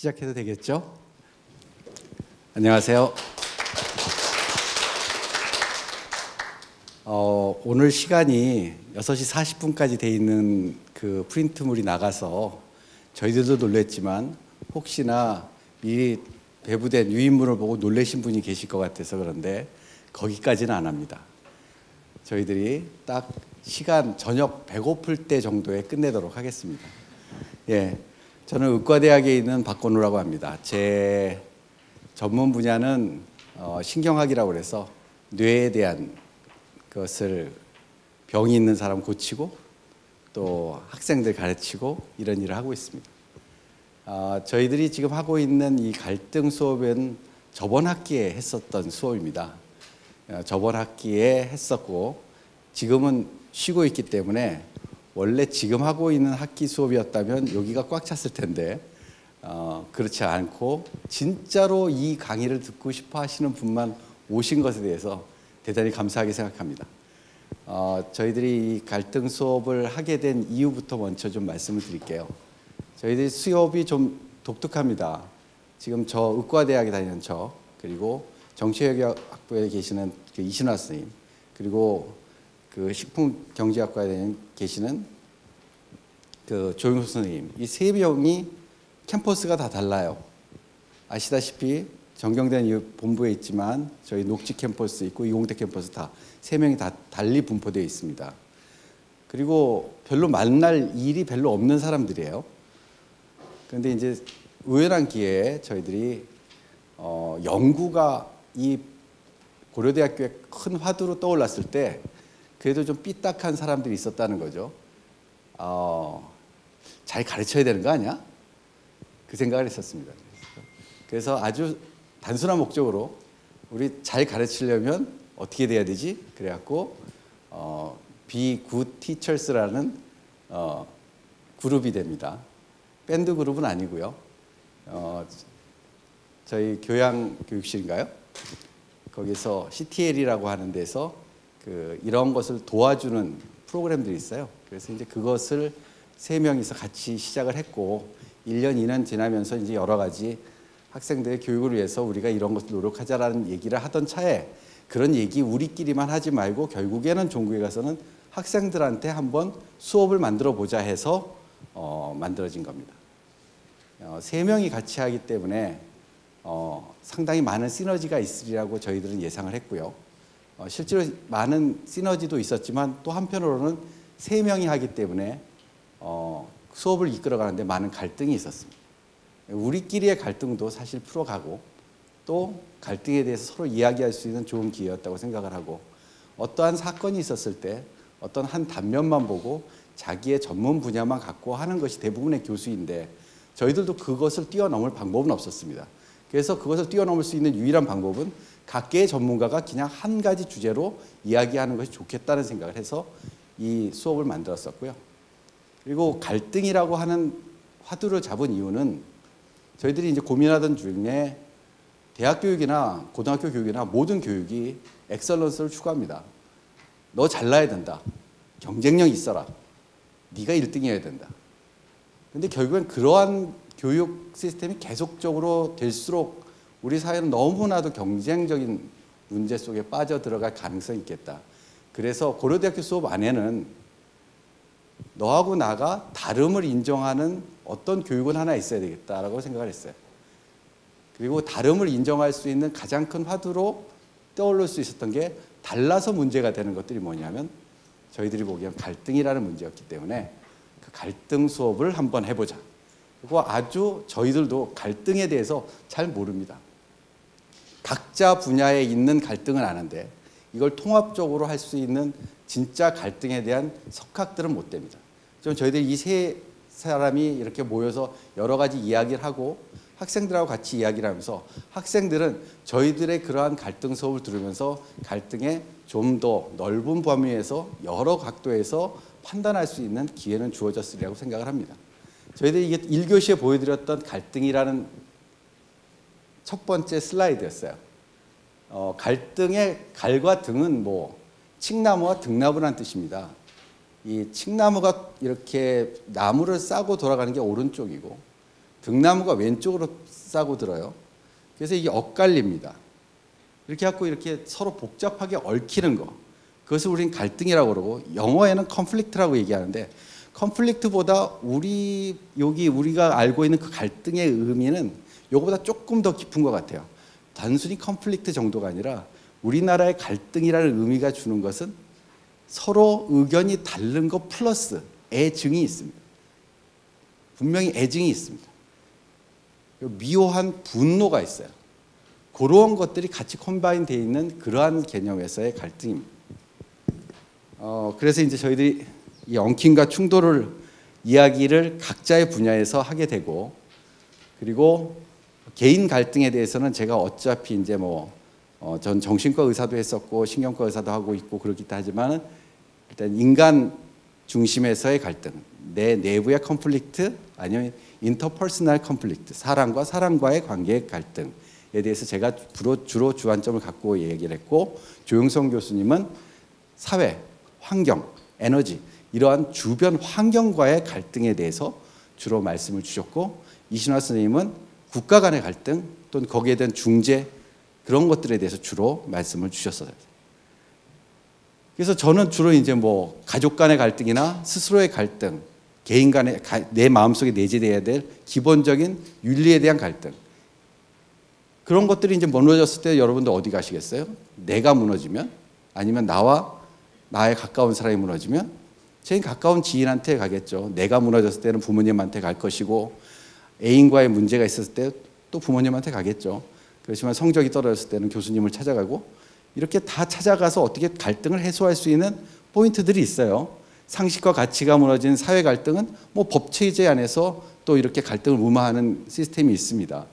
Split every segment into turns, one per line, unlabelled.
시작해도 되겠죠? 안녕하세요. 어, 오늘 시간이 6시 40분까지 돼 있는 그 프린트물이 나가서 저희들도 놀랬지만 혹시나 미리 배부된 유인물을 보고 놀라신 분이 계실 것 같아서 그런데 거기까지는 안 합니다. 저희들이 딱 시간 저녁 배고플 때 정도에 끝내도록 하겠습니다. 예, 저는 의과대학에 있는 박건우라고 합니다. 제 전문 분야는 어, 신경학이라고 그래서 뇌에 대한 것을 병이 있는 사람 고치고 또 학생들 가르치고 이런 일을 하고 있습니다. 어, 저희들이 지금 하고 있는 이 갈등 수업은 저번 학기에 했었던 수업입니다. 어, 저번 학기에 했었고 지금은 쉬고 있기 때문에 원래 지금 하고 있는 학기 수업이었다면 여기가 꽉 찼을 텐데 어, 그렇지 않고 진짜로 이 강의를 듣고 싶어 하시는 분만 오신 것에 대해서 대단히 감사하게 생각합니다. 어, 저희들이 이 갈등 수업을 하게 된 이유부터 먼저 좀 말씀을 드릴게요. 저희들이 수업이 좀 독특합니다. 지금 저 의과대학에 다니는 저 그리고 정치외교학부에 계시는 그 이신화 선생님 그리고 그 식품 경제학과에 계시는 그 조용수 선생님 이 세 명이 캠퍼스가 다 달라요. 아시다시피 정경대는 본부에 있지만 저희 녹지 캠퍼스 있고 이공대 캠퍼스 다 세 명이 다 달리 분포되어 있습니다. 그리고 별로 만날 일이 별로 없는 사람들이에요. 그런데 이제 우연한 기회에 저희들이 어, 연구가 이 고려대학교에 큰 화두로 떠올랐을 때 그래도 좀 삐딱한 사람들이 있었다는 거죠. 어, 잘 가르쳐야 되는 거 아니야? 그 생각을 했었습니다. 그래서 아주 단순한 목적으로 우리 잘 가르치려면 어떻게 돼야 되지? 그래갖고 어, Be Good Teachers라는 어, 그룹이 됩니다. 밴드 그룹은 아니고요. 어, 저희 교양 교육실인가요? 거기서 CTL이라고 하는 데서 그 이런 것을 도와주는 프로그램들이 있어요. 그래서 이제 그것을 세 명이서 같이 시작을 했고 1년, 2년 지나면서 이제 여러 가지 학생들의 교육을 위해서 우리가 이런 것을 노력하자라는 얘기를 하던 차에 그런 얘기 우리끼리만 하지 말고 결국에는 종국에 가서는 학생들한테 한번 수업을 만들어 보자 해서 어, 만들어진 겁니다. 어, 세 명이 같이 하기 때문에 어, 상당히 많은 시너지가 있으리라고 저희들은 예상을 했고요. 어, 실제로 많은 시너지도 있었지만 또 한편으로는 세 명이 하기 때문에 어, 수업을 이끌어가는데 많은 갈등이 있었습니다. 우리끼리의 갈등도 사실 풀어가고 또 갈등에 대해서 서로 이야기할 수 있는 좋은 기회였다고 생각을 하고 어떠한 사건이 있었을 때 어떤 한 단면만 보고 자기의 전문 분야만 갖고 하는 것이 대부분의 교수인데 저희들도 그것을 뛰어넘을 방법은 없었습니다. 그래서 그것을 뛰어넘을 수 있는 유일한 방법은 각계의 전문가가 그냥 한 가지 주제로 이야기하는 것이 좋겠다는 생각을 해서 이 수업을 만들었었고요. 그리고 갈등이라고 하는 화두를 잡은 이유는 저희들이 이제 고민하던 중에 대학 교육이나 고등학교 교육이나 모든 교육이 excellence를 추구합니다. 너 잘나야 된다. 경쟁력 있어라. 네가 1등이어야 된다. 근데 결국엔 그러한 교육 시스템이 계속적으로 될수록 우리 사회는 너무나도 경쟁적인 문제 속에 빠져 들어갈 가능성이 있겠다. 그래서 고려대학교 수업 안에는 너하고 나가 다름을 인정하는 어떤 교육은 하나 있어야 되겠다라고 생각을 했어요. 그리고 다름을 인정할 수 있는 가장 큰 화두로 떠올릴 수 있었던 게 달라서 문제가 되는 것들이 뭐냐면 저희들이 보기엔 갈등이라는 문제였기 때문에 그 갈등 수업을 한번 해보자. 그리고 아주 저희들도 갈등에 대해서 잘 모릅니다. 각자 분야에 있는 갈등은 아는데 이걸 통합적으로 할 수 있는 진짜 갈등에 대한 석학들은 못 됩니다. 좀 저희들 이세 사람이 이렇게 모여서 여러 가지 이야기를 하고 학생들하고 같이 이야기를 하면서 학생들은 저희들의 그러한 갈등 수업을 들으면서 갈등에 좀 더 넓은 범위에서 여러 각도에서 판단할 수 있는 기회는 주어졌으리라고 생각을 합니다. 저희들이 이게 1교시에 보여드렸던 갈등이라는 첫 번째 슬라이드였어요. 어, 갈등의 갈과 등은 뭐 칡나무와 등나무라는 뜻입니다. 이 칡나무가 이렇게 나무를 싸고 돌아가는 게 오른쪽이고 등나무가 왼쪽으로 싸고 들어요. 그래서 이게 엇갈립니다. 이렇게 갖고 이렇게 서로 복잡하게 얽히는 거. 그것을 우리는 갈등이라고 그러고 영어에는 conflict라고 얘기하는데 conflict보다 우리 여기 우리가 알고 있는 그 갈등의 의미는 요거보다 조금 더 깊은 것 같아요. 단순히 conflict 정도가 아니라 우리나라의 갈등이라는 의미가 주는 것은 서로 의견이 다른 것 플러스 애증이 있습니다. 분명히 애증이 있습니다. 미오한 분노가 있어요. 그런 것들이 같이 컴바인 되어 있는 그러한 개념에서의 갈등입니다. 어, 그래서 이제 저희들이 이 엉킴과 충돌을 이야기를 각자의 분야에서 하게 되고 그리고 개인 갈등에 대해서는 제가 어차피 이제 뭐 어, 전 정신과 의사도 했었고 신경과 의사도 하고 있고 그렇기 하지만은 일단 인간 중심에서의 갈등, 내 내부의 conflict 아니면 interpersonal conflict, 사람과 사람과의 관계의 갈등에 대해서 제가 주로, 주로 주안점을 갖고 얘기를 했고 조용성 교수님은 사회, 환경, 에너지 이러한 주변 환경과의 갈등에 대해서 주로 말씀을 주셨고 이신화 선생님은 국가 간의 갈등 또는 거기에 대한 중재 그런 것들에 대해서 주로 말씀을 주셨어요. 그래서 저는 주로 이제 뭐 가족 간의 갈등이나 스스로의 갈등, 개인 간의 내 마음속에 내재돼야 될 기본적인 윤리에 대한 갈등. 그런 것들이 이제 무너졌을 때 여러분들 어디 가시겠어요? 내가 무너지면 아니면 나와 나에 가까운 사람이 무너지면 제일 가까운 지인한테 가겠죠. 내가 무너졌을 때는 부모님한테 갈 것이고 애인과의 문제가 있었을 때 또 부모님한테 가겠죠. 그렇지만 성적이 떨어졌을 때는 교수님을 찾아가고 이렇게 다 찾아가서 어떻게 갈등을 해소할 수 있는 포인트들이 있어요. 상식과 가치가 무너진 사회 갈등은 뭐 법체제 안에서 또 이렇게 갈등을 무마하는 시스템이 있습니다.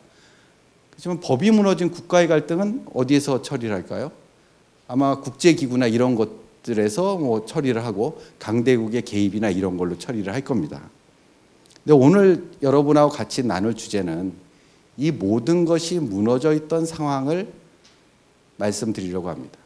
그렇지만 법이 무너진 국가의 갈등은 어디에서 처리를 할까요? 아마 국제기구나 이런 것들에서 뭐 처리를 하고 강대국의 개입이나 이런 걸로 처리를 할 겁니다. 근데 오늘 여러분하고 같이 나눌 주제는 이 모든 것이 무너져 있던 상황을 말씀드리려고 합니다.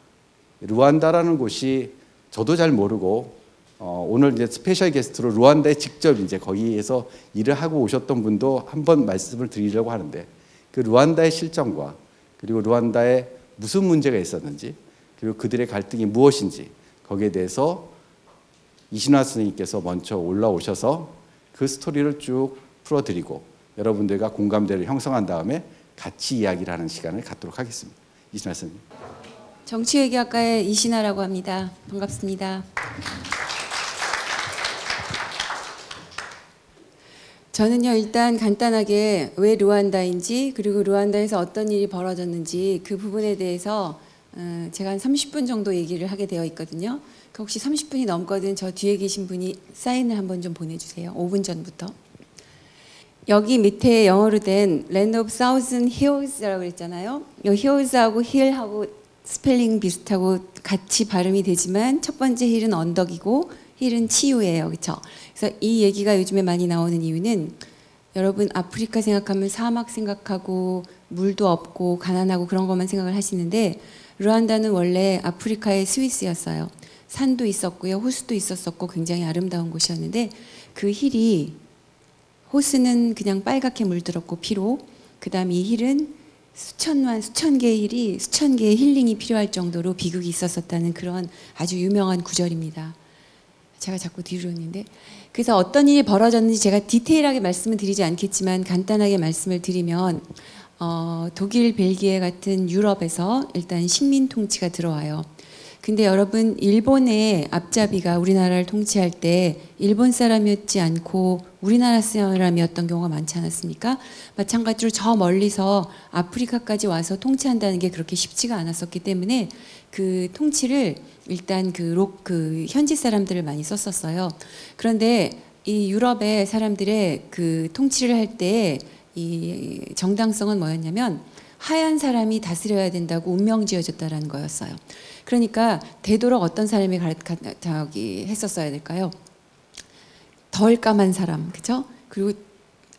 르완다라는 곳이 저도 잘 모르고 어, 오늘 이제 special guest로 르완다에 직접 이제 거기에서 일을 하고 오셨던 분도 한번 말씀을 드리려고 하는데 그 루안다의 실정과 그리고 루안다에 무슨 문제가 있었는지 그리고 그들의 갈등이 무엇인지 거기에 대해서 이신화 스님께서 먼저 올라오셔서 그 스토리를 쭉 풀어드리고 여러분들과 공감대를 형성한 다음에 같이 이야기를 하는 시간을 갖도록 하겠습니다. 이신화 스님.
정치외교학과의 이신화라고 합니다. 반갑습니다. 저는요 일단 간단하게 왜 르완다인지 그리고 르완다에서 어떤 일이 벌어졌는지 그 부분에 대해서 어, 제가 한 30분 정도 얘기를 하게 되어 있거든요. 그 혹시 30분이 넘거든 저 뒤에 계신 분이 사인을 한번 좀 보내주세요. 5분 전부터. 여기 밑에 영어로 된 Land of Thousand Hills라고 그랬잖아요. 이 Hills하고 heal하고 스펠링 비슷하고 같이 발음이 되지만 첫 번째 hill은 언덕이고 heal은 치유예요. 그렇죠? 그래서 이 얘기가 요즘에 많이 나오는 이유는 여러분 아프리카 생각하면 사막 생각하고 물도 없고 가난하고 그런 것만 생각을 하시는데 르완다는 원래 아프리카의 스위스였어요. 산도 있었고요. 호수도 있었었고 굉장히 아름다운 곳이었는데 그 hill이 호수는 그냥 빨갛게 물들었고 피로 그다음 이 heal은 수천만 수천 개의 heal이 수천 개의 힐링이 필요할 정도로 비극이 있었었다는 그런 아주 유명한 구절입니다. 제가 자꾸 뒤로 했는데 그래서 어떤 일이 벌어졌는지 제가 디테일하게 말씀을 드리지 않겠지만 간단하게 말씀을 드리면 어, 독일, 벨기에 같은 유럽에서 일단 식민 통치가 들어와요. 근데 여러분 일본의 앞잡이가 우리나라를 통치할 때 일본 사람이었지 않고 우리나라 사람이었던 경우가 많지 않았습니까? 마찬가지로 저 멀리서 아프리카까지 와서 통치한다는 게 그렇게 쉽지가 않았었기 때문에 그 통치를 일단 그, 록, 그 현지 사람들을 많이 썼었어요. 그런데 이 유럽의 사람들의 그 통치를 할 때 이 정당성은 뭐였냐면 하얀 사람이 다스려야 된다고 운명 지어졌다라는 거였어요. 그러니까 되도록 어떤 사람이 가, 가, 저기 했었어야 될까요? 덜 까만 사람, 그죠? 그리고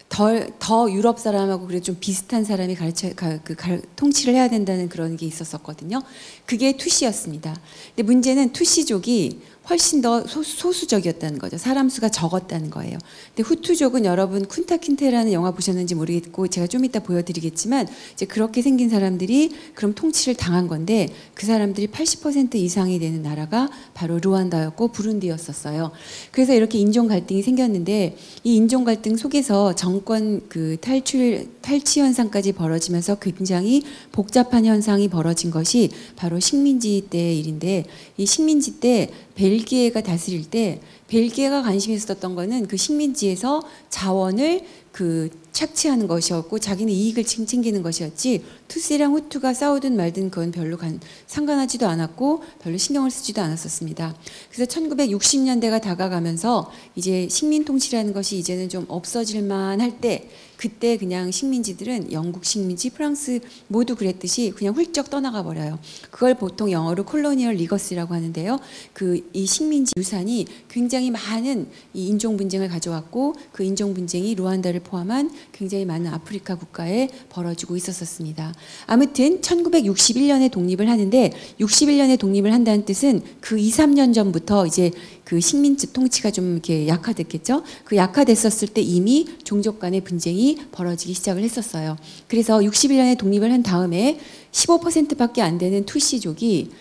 덜, 더 유럽 사람하고 그래 좀 비슷한 사람이 가르쳐, 가, 그, 가, 통치를 해야 된다는 그런 게 있었었거든요. 그게 투시였습니다. 근데 문제는 투시족이 훨씬 더 소, 소수적이었다는 거죠. 사람 수가 적었다는 거예요. 근데 후투족은 여러분 쿤타킨테라는 영화 보셨는지 모르겠고 제가 좀 이따 보여드리겠지만 이제 그렇게 생긴 사람들이 그럼 통치를 당한 건데 그 사람들이 80% 이상이 되는 나라가 바로 루안다였고 부룬디였었어요. 그래서 이렇게 인종 갈등이 생겼는데 이 인종 갈등 속에서 정권 그 탈출 탈취 현상까지 벌어지면서 굉장히 복잡한 현상이 벌어진 것이 바로 식민지 때 일인데 이 식민지 때 벨기에가 다스릴 때 벨기에가 관심이 있었던 거는 그 식민지에서 자원을 그 착취하는 것이었고 자기는 이익을 챙- 챙기는 것이었지 투시랑 후투가 싸우든 말든 그건 별로 간- 상관하지도 않았고 별로 신경을 쓰지도 않았었습니다. 그래서 1960년대가 다가가면서 이제 식민 통치라는 것이 이제는 좀 없어질만 할 때 그때 그냥 식민지들은 영국 식민지, 프랑스 모두 그랬듯이 그냥 훌쩍 떠나가 버려요. 그걸 보통 영어로 colonial legacy라고 하는데요. 그 이 식민지 유산이 굉장히 많은 이 인종 분쟁을 가져왔고 그 인종 분쟁이 르완다를 포함한 굉장히 많은 아프리카 국가에 벌어지고 있었습니다. 아무튼 1961년에 독립을 하는데 61년에 독립을 한다는 뜻은 그 2, 3년 전부터 이제 그 식민지 통치가 좀 이렇게 약화됐겠죠. 그 약화됐었을 때 이미 종족 간의 분쟁이 벌어지기 시작을 했었어요. 그래서 61년에 독립을 한 다음에 15%밖에 안 되는 투시족이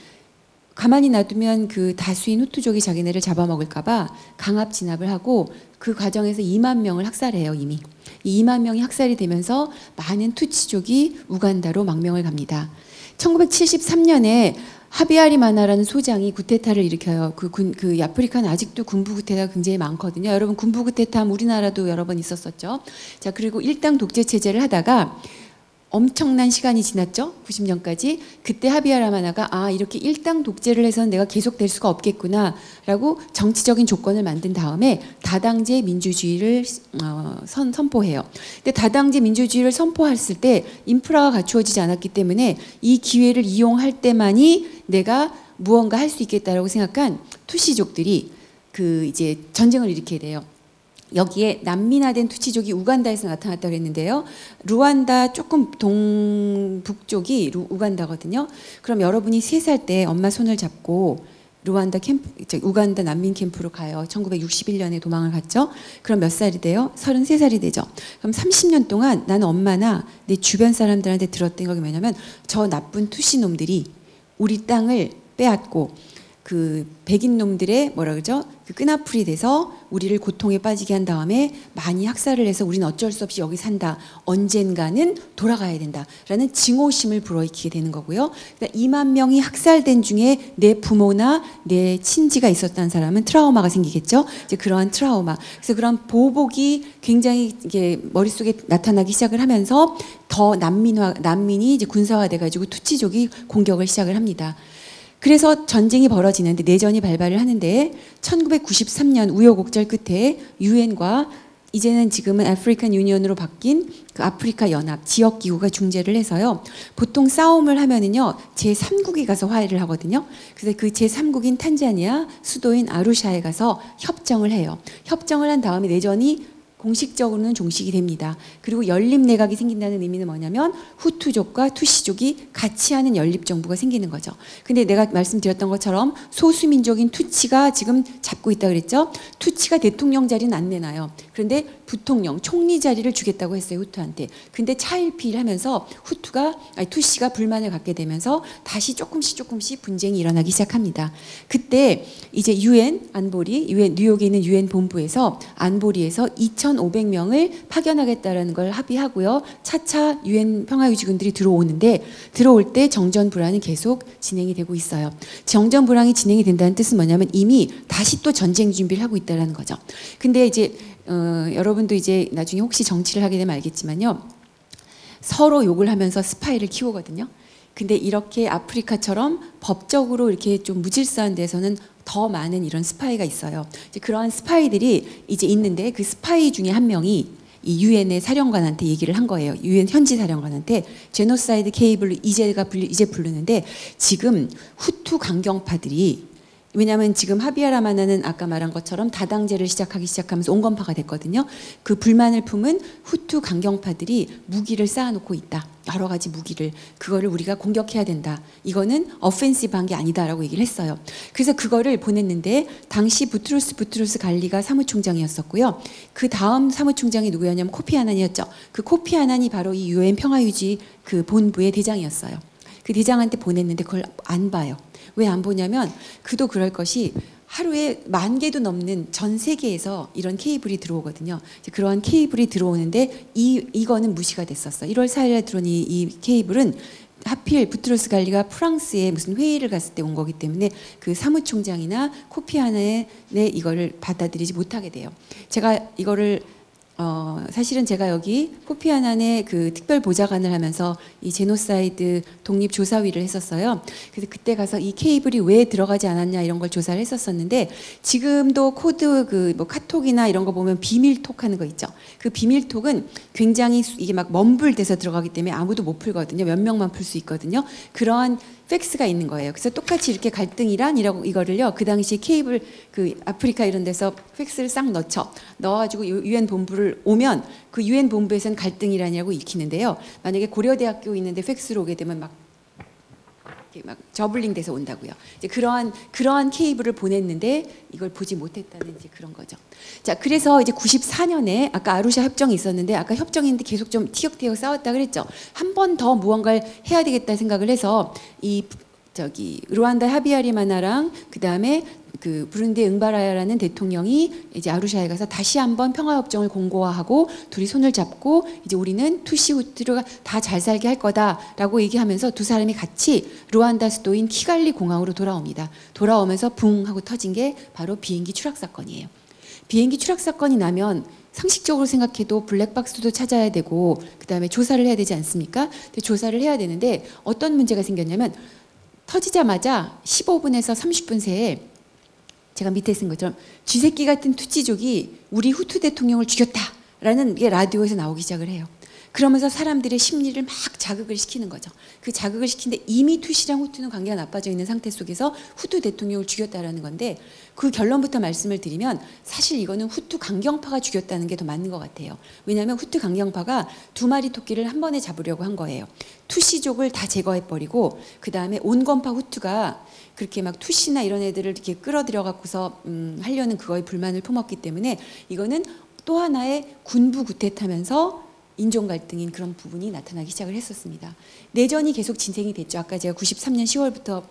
가만히 놔두면 그 다수인 후투족이 자기네를 잡아먹을까봐 강압 진압을 하고 그 과정에서 2만 명을 학살해요 이미. 이 2만 명이 학살이 되면서 많은 투치족이 우간다로 망명을 갑니다. 1973년에 하비아리마나라는 소장이 구테타를 일으켜요. 그, 군, 그 아프리카는 아직도 군부 구테타가 굉장히 많거든요. 여러분 군부 구테타 하면 우리나라도 여러 번 있었었죠. 자 그리고 일당 독재 체제를 하다가 엄청난 시간이 지났죠. 90년까지. 그때 하비아라마나가 아 이렇게 일당 독재를 해서는 내가 계속 될 수가 없겠구나라고 정치적인 조건을 만든 다음에 다당제 민주주의를 어, 선, 선포해요. 근데 다당제 민주주의를 선포했을 때 인프라가 갖추어지지 않았기 때문에 이 기회를 이용할 때만이 내가 무언가 할 수 있겠다라고 생각한 투시족들이 그 이제 전쟁을 일으키게 돼요. 여기에 난민화된 투치족이 우간다에서 나타났다고 했는데요. 루안다 조금 동북쪽이 루, 우간다거든요. 그럼 여러분이 세 살 때 엄마 손을 잡고 루안다 캠프, 저 우간다 난민 캠프로 가요. 1961년에 도망을 갔죠. 그럼 몇 살이 돼요? 33살이 되죠. 그럼 30년 동안 나는 엄마나 내 주변 사람들한테 들었던 게 뭐냐면 저 나쁜 투시 놈들이 우리 땅을 빼앗고 그 백인 놈들의 뭐라 그러죠? 그 끈아풀이 돼서 우리를 고통에 빠지게 한 다음에 많이 학살을 해서 우리는 어쩔 수 없이 여기 산다. 언젠가는 돌아가야 된다라는 증오심을 불어일으키게 되는 거고요. 그러니까 2만 명이 학살된 중에 내 부모나 내 친지가 있었다는 사람은 트라우마가 생기겠죠. 이제 그러한 트라우마. 그래서 그런 보복이 굉장히 이게 머릿속에 나타나기 시작을 하면서 더 난민화 난민이 이제 군사화돼 가지고 투치족이 공격을 시작을 합니다. 그래서 전쟁이 벌어지는데 내전이 발발을 하는데 1993년 우여곡절 끝에 유엔과 이제는 지금은 African Union으로 바뀐 그 아프리카 연합 지역 기구가 중재를 해서요. 보통 싸움을 하면은요. 제3국이 가서 화해를 하거든요. 그래서 그 제3국인 탄자니아 수도인 아루샤에 가서 협정을 해요. 협정을 한 다음에 내전이 공식적으로는 종식이 됩니다. 그리고 연립 내각이 생긴다는 의미는 뭐냐면 후투족과 투시족이 같이 하는 연립 정부가 생기는 거죠. 근데 내가 말씀드렸던 것처럼 소수민족인 투치가 지금 잡고 있다 그랬죠. 투치가 대통령 자리는 안 내놔요. 그런데 부통령, 총리 자리를 주겠다고 했어요 후투한테. 근데 차일피일 하면서 후투가 아니 투시가 불만을 갖게 되면서 다시 조금씩 조금씩 분쟁이 일어나기 시작합니다. 그때 이제 유엔 안보리 유엔 뉴욕에 있는 유엔 본부에서 안보리에서 2,500명을 파견하겠다라는 걸 합의하고요. 차차 유엔 평화유지군들이 들어오는데 들어올 때 정전 불안은 계속 진행이 되고 있어요. 정전 불안이 진행이 된다는 뜻은 뭐냐면 이미 다시 또 전쟁 준비를 하고 있다라는 거죠. 근데 이제 어, 여러분도 이제 나중에 혹시 정치를 하게 되면 알겠지만요. 서로 욕을 하면서 스파이를 키우거든요. 근데 이렇게 아프리카처럼 법적으로 이렇게 좀 무질서한 데서는 더 많은 이런 스파이가 있어요. 이제 그러한 스파이들이 이제 있는데 그 스파이 중에 한 명이 이 유엔의 사령관한테 얘기를 한 거예요. 유엔 현지 사령관한테 genocide cable로 이제가 불리, 이제 부르는데 지금 후투 강경파들이 왜냐하면 지금 하비아리마나는 아까 말한 것처럼 다당제를 시작하기 시작하면서 온건파가 됐거든요. 그 불만을 품은 후투 강경파들이 무기를 쌓아놓고 있다. 여러 가지 무기를 그거를 우리가 공격해야 된다. 이거는 어펜시브한 게 아니다라고 얘기를 했어요. 그래서 그거를 보냈는데 당시 부트루스 부트루스 갈리가 사무총장이었었고요. 그 다음 사무총장이 누구였냐면 코피 아난이었죠. 그 코피 아난이 바로 이 유엔 평화유지 그 본부의 대장이었어요. 그 대장한테 보냈는데 그걸 안 봐요. 왜 안 보냐면 그도 그럴 것이 하루에 만 개도 넘는 전 세계에서 이런 케이블이 들어오거든요. 그러한 케이블이 들어오는데 이 이거는 무시가 됐었어. 1월 4일에 들어온 이, 이 케이블은 하필 부트로스 갈리가 프랑스에 무슨 회의를 갔을 때 온 거기 때문에 그 사무총장이나 코피 아난이 이거를 받아들이지 못하게 돼요. 제가 이거를 어, 사실은 제가 여기 코피아난의 그 특별 보좌관을 하면서 이 제노사이드 독립 조사위를 했었어요. 그래서 그때 가서 이 케이블이 왜 들어가지 않았냐 이런 걸 조사를 했었었는데 지금도 코드 그 뭐 카톡이나 이런 거 보면 비밀톡 하는 거 있죠. 그 비밀톡은 굉장히 수- 이게 막 멈불돼서 들어가기 때문에 아무도 못 풀거든요. 몇 명만 풀 수 있거든요. 그러한 팩스가 있는 거예요. 그래서 똑같이 이렇게 갈등이란 이라고 이거를요. 그 당시 케이블 그 아프리카 이런 데서 팩스를 싹 넣죠. 넣어가지고 유엔 본부를 오면 그 유엔 본부에서는 갈등이란이라고 익히는데요. 만약에 고려대학교 있는데 팩스로 오게 되면 막 막 저블링 돼서 온다고요. 이제 그러한 그러한 케이블을 보냈는데 이걸 보지 못했다는 이제 그런 거죠. 자, 그래서 이제 94년에 아까 아루샤 협정이 있었는데 아까 협정인데 계속 좀 티격태격 싸웠다 그랬죠. 한 번 더 무언가를 해야 되겠다 생각을 해서 이 저기 루안다 하비아리마나랑 그다음에 그 부룬디의 응바라야라는 대통령이 이제 아루샤에 가서 다시 한번 평화협정을 공고화하고 둘이 손을 잡고 이제 우리는 투시 후투가 다 잘 살게 할 거다라고 얘기하면서 두 사람이 같이 루안다 수도인 키갈리 공항으로 돌아옵니다. 돌아오면서 붕 하고 터진 게 바로 비행기 추락 사건이에요. 비행기 추락 사건이 나면 상식적으로 생각해도 블랙박스도 찾아야 되고 그다음에 조사를 해야 되지 않습니까? 조사를 해야 되는데 어떤 문제가 생겼냐면 터지자마자 15분에서 30분 새에 제가 밑에 쓴 것처럼 쥐새끼 같은 투치족이 우리 후투 대통령을 죽였다라는 게 라디오에서 나오기 시작을 해요. 그러면서 사람들의 심리를 막 자극을 시키는 거죠. 그 자극을 시키는데 이미 투시랑 후투는 관계가 나빠져 있는 상태 속에서 후투 대통령을 죽였다라는 건데 그 결론부터 말씀을 드리면 사실 이거는 후투 강경파가 죽였다는 게 더 맞는 것 같아요. 왜냐하면 후투 강경파가 두 마리 토끼를 한 번에 잡으려고 한 거예요. 투시족을 다 제거해버리고 그 다음에 온건파 후투가 그렇게 막 투시나 이런 애들을 이렇게 끌어들여 갖고서 음, 하려는 그거에 불만을 품었기 때문에 이거는 또 하나의 군부 구태타면서 인종 갈등인 그런 부분이 나타나기 시작을 했었습니다. 내전이 계속 진행이 됐죠. 아까 제가 93년 10월부터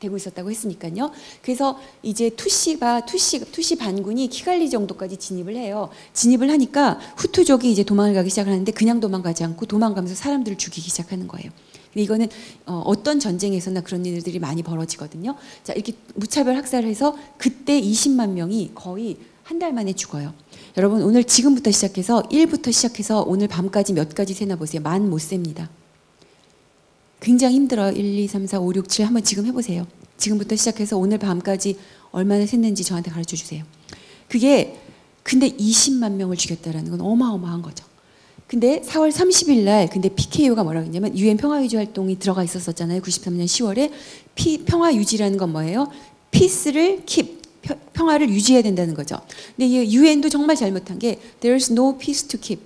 되고 있었다고 했으니까요. 그래서 이제 투시가 투시 투시 반군이 키갈리 정도까지 진입을 해요. 진입을 하니까 후투족이 이제 도망을 가기 시작하는데 그냥 도망가지 않고 도망가면서 사람들을 죽이기 시작하는 거예요. 근데 이거는 어, 어떤 전쟁에서나 그런 일들이 많이 벌어지거든요. 자 이렇게 무차별 학살을 해서 그때 20만 명이 거의 한 달 만에 죽어요. 여러분 오늘 지금부터 시작해서 1부터 시작해서 오늘 밤까지 몇 가지 세나 보세요. 만 못 셉니다. 굉장히 힘들어요. 1, 2, 3, 4, 5, 6, 7 한번 지금 해보세요. 지금부터 시작해서 오늘 밤까지 얼마나 샜는지 저한테 가르쳐 주세요. 그게 근데 20만 명을 죽였다라는 건 어마어마한 거죠. 근데 4월 30일 날 근데 PKO가 뭐라고 했냐면 유엔 평화 유지 활동이 들어가 있었었잖아요. 93년 10월에 피, 평화 유지라는 건 뭐예요? 피스를 평- 평화를 유지해야 된다는 거죠. 근데 이 유엔도 정말 잘못한 게 there's no peace to keep.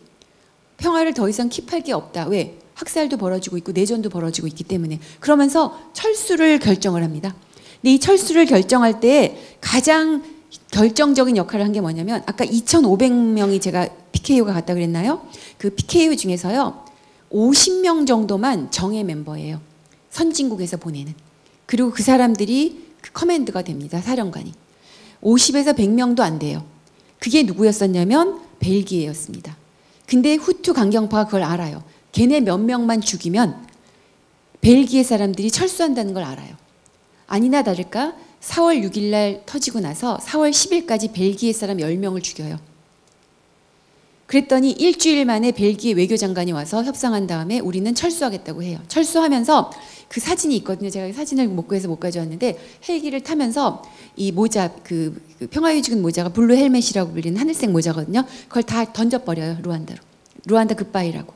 평화를 더 이상 킵할 게 없다. 왜? 학살도 벌어지고 있고 내전도 벌어지고 있기 때문에 그러면서 철수를 결정을 합니다. 근데 이 철수를 결정할 때 가장 결정적인 역할을 한 게 뭐냐면 아까 2,500명이 제가 PKO가 갔다 그랬나요? 그 PKO 중에서요 50명 정도만 정예 멤버예요. 선진국에서 보내는. 그리고 그 사람들이 그 커맨드가 됩니다. 사령관이. 50에서 100명도 안 돼요. 그게 누구였었냐면 벨기에였습니다. 근데 후투 강경파가 그걸 알아요. 걔네 몇 명만 죽이면 벨기에 사람들이 철수한다는 걸 알아요. 아니나 다를까 4월 6일 날 터지고 나서 4월 10일까지 벨기에 사람 10명을 죽여요. 그랬더니 일주일 만에 벨기에 외교장관이 와서 협상한 다음에 우리는 철수하겠다고 해요. 철수하면서 그 사진이 있거든요. 제가 사진을 못 구해서 못 가져왔는데 헬기를 타면서 이 모자 그, 그 평화유지군 모자가 blue helmet이라고 불리는 하늘색 모자거든요. 그걸 다 던져버려요 루안다로. 루안다 굿바이라고.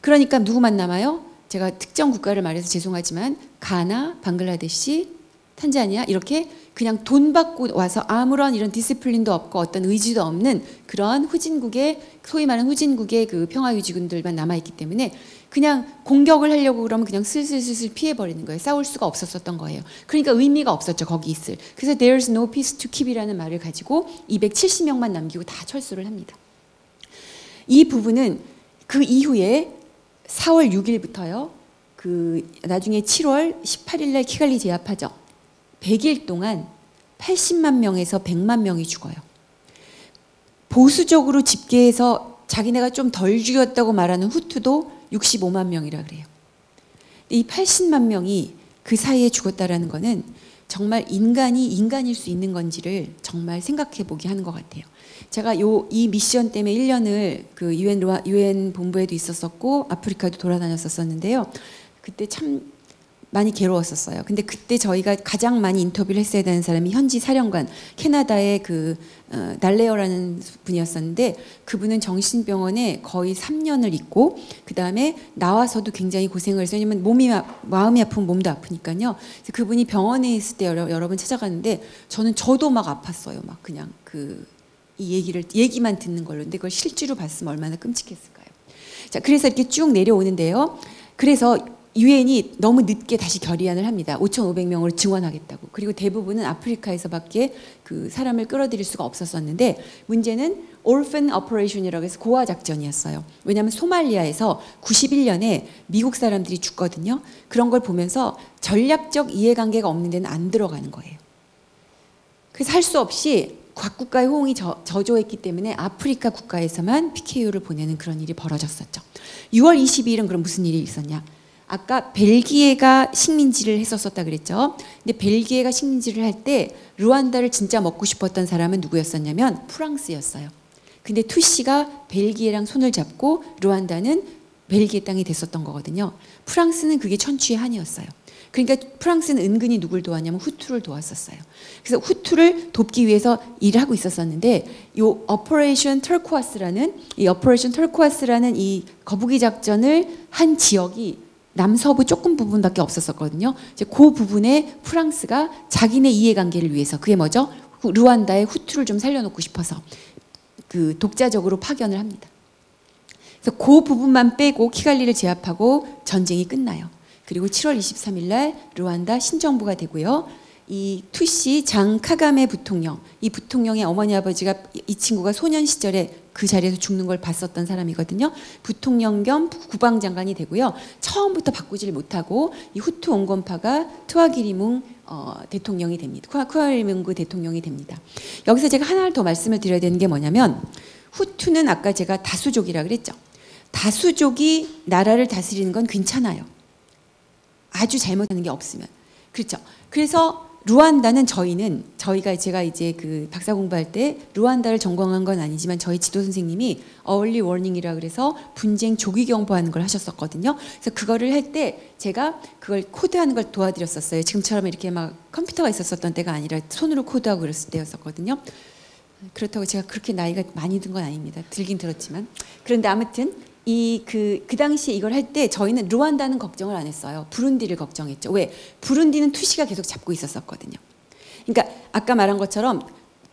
그러니까 누구만 남아요? 제가 특정 국가를 말해서 죄송하지만 가나, 방글라데시, 탄자니아 이렇게 그냥 돈 받고 와서 아무런 이런 discipline도 없고 어떤 의지도 없는 그런 후진국의 소위 말하는 후진국의 그 평화 유지군들만 남아 있기 때문에 그냥 공격을 하려고 그러면 그냥 슬슬슬슬 피해 버리는 거예요. 싸울 수가 없었었던 거예요. 그러니까 의미가 없었죠. 거기 있을. 그래서 there's no peace to keep이라는 말을 가지고 270명만 남기고 다 철수를 합니다. 이 부분은 그 이후에 4월 6일부터요. 그 나중에 7월 18일 날 키갈리 제압하죠. 100일 동안 80만 명에서 100만 명이 죽어요. 보수적으로 집계해서 자기네가 좀 덜 죽였다고 말하는 후투도 65만 명이라 그래요. 이 80만 명이 그 사이에 죽었다라는 거는 정말 인간이 인간일 수 있는 건지를 정말 생각해 보게 하는 것 같아요. 제가 요 이 미션 때문에 1년을 그 유엔 유엔 본부에도 있었었고 아프리카도 돌아다녔었었는데요. 그때 참 많이 괴로웠었어요. 근데 그때 저희가 가장 많이 인터뷰를 했어야 되는 사람이 현지 사령관 캐나다의 그 어, 날레어라는 분이었었는데 그분은 정신병원에 거의 3년을 있고 그 다음에 나와서도 굉장히 고생을 했어요. 왜냐면 몸이 아- 마음이 아프면 몸도 아프니까요. 그분이 병원에 있을 때 여러, 여러 번 찾아갔는데 저는 저도 막 아팠어요. 막 그냥 그 이 얘기를 얘기만 듣는 걸로. 근데 그걸 실제로 봤으면 얼마나 끔찍했을까요? 자, 그래서 이렇게 쭉 내려오는데요. 그래서 유엔이 너무 늦게 다시 결의안을 합니다. 5,500명으로 증원하겠다고. 그리고 대부분은 아프리카에서밖에 그 사람을 끌어들일 수가 없었었는데 문제는 orphan operation이라고 해서 고아 작전이었어요. 왜냐하면 소말리아에서 91년에 미국 사람들이 죽거든요. 그런 걸 보면서 전략적 이해관계가 없는 데는 안 들어가는 거예요. 그래서 할 수 없이 각 국가의 호응이 저, 저조했기 때문에 아프리카 국가에서만 PKU를 보내는 그런 일이 벌어졌었죠. 6월 22일은 그럼 무슨 일이 있었냐? 아까 벨기에가 식민지를 했었었다 그랬죠. 근데 벨기에가 식민지를 할 때 루안다를 진짜 먹고 싶었던 사람은 누구였었냐면 프랑스였어요. 근데 투시가 벨기에랑 손을 잡고 루안다는 벨기에 땅이 됐었던 거거든요. 프랑스는 그게 천추의 한이었어요. 그러니까 프랑스는 은근히 누굴 도왔냐면 후투를 도왔었어요. 그래서 후투를 돕기 위해서 일을 하고 있었었는데 요 Operation Turquoise라는 이 Operation Turquoise라는 이 거북이 작전을 한 지역이 남서부 조금 부분밖에 없었었거든요. 이제 그 부분에 프랑스가 자기네 이해관계를 위해서 그게 뭐죠? 루안다의 후투를 좀 살려놓고 싶어서 그 독자적으로 파견을 합니다. 그래서 그 부분만 빼고 키갈리를 제압하고 전쟁이 끝나요. 그리고 7월 23일 날 루안다 신정부가 되고요. 이 투시 장 카가메 부통령, 이 부통령의 어머니 아버지가 이 친구가 소년 시절에 그 자리에서 죽는 걸 봤었던 사람이거든요. 부통령 겸 국방장관이 되고요. 처음부터 바꾸지를 못하고 이 후투 온건파가 투아기리뭉 어, 대통령이 됩니다. 쿠아리뭉구 대통령이 됩니다. 여기서 제가 하나를 더 말씀을 드려야 되는 게 뭐냐면 후투는 아까 제가 다수족이라 그랬죠. 다수족이 나라를 다스리는 건 괜찮아요. 아주 잘못하는 게 없으면. 그렇죠. 그래서 루안다는 저희는 저희가 제가 이제 그 박사 공부할 때 루안다를 전공한 건 아니지만 저희 지도 선생님이 어울리 워닝이라 그래서 분쟁 조기 경보하는 걸 하셨었거든요. 그래서 그거를 할 때 제가 그걸 코드하는 걸 도와드렸었어요. 지금처럼 이렇게 막 컴퓨터가 있었었던 때가 아니라 손으로 코드하고 그랬을 때였었거든요. 그렇다고 제가 그렇게 나이가 많이 든 건 아닙니다. 들긴 들었지만 그런데 아무튼 이그그 당시에 이걸 할 때 저희는 루안다는 걱정을 안 했어요. 부룬디를 걱정했죠. 왜? 부룬디는 투시가 계속 잡고 있었었거든요. 그러니까 아까 말한 것처럼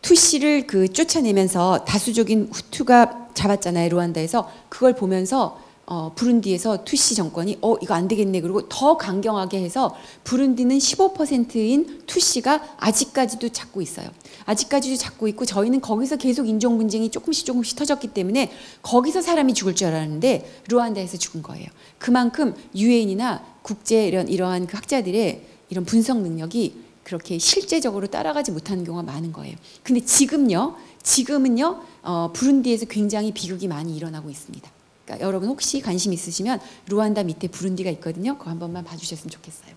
투시를 그 쫓아내면서 다수적인 후투가 잡았잖아요. 루안다에서 그걸 보면서 어, 부룬디에서 투시 정권이 어 이거 안 되겠네 그리고 더 강경하게 해서 부룬디는 15%인 투시가 아직까지도 잡고 있어요. 아직까지도 잡고 있고 저희는 거기서 계속 인종 분쟁이 조금씩 조금씩 터졌기 때문에 거기서 사람이 죽을 줄 알았는데 루안다에서 죽은 거예요. 그만큼 유엔이나 국제 이런 이러한 그 학자들의 이런 분석 능력이 그렇게 실제적으로 따라가지 못하는 경우가 많은 거예요. 근데 지금요, 지금은요, 어, 부룬디에서 굉장히 비극이 많이 일어나고 있습니다. 그러니까 여러분 혹시 관심 있으시면 루안다 밑에 부룬디가 있거든요. 그거 한 번만 봐주셨으면 좋겠어요.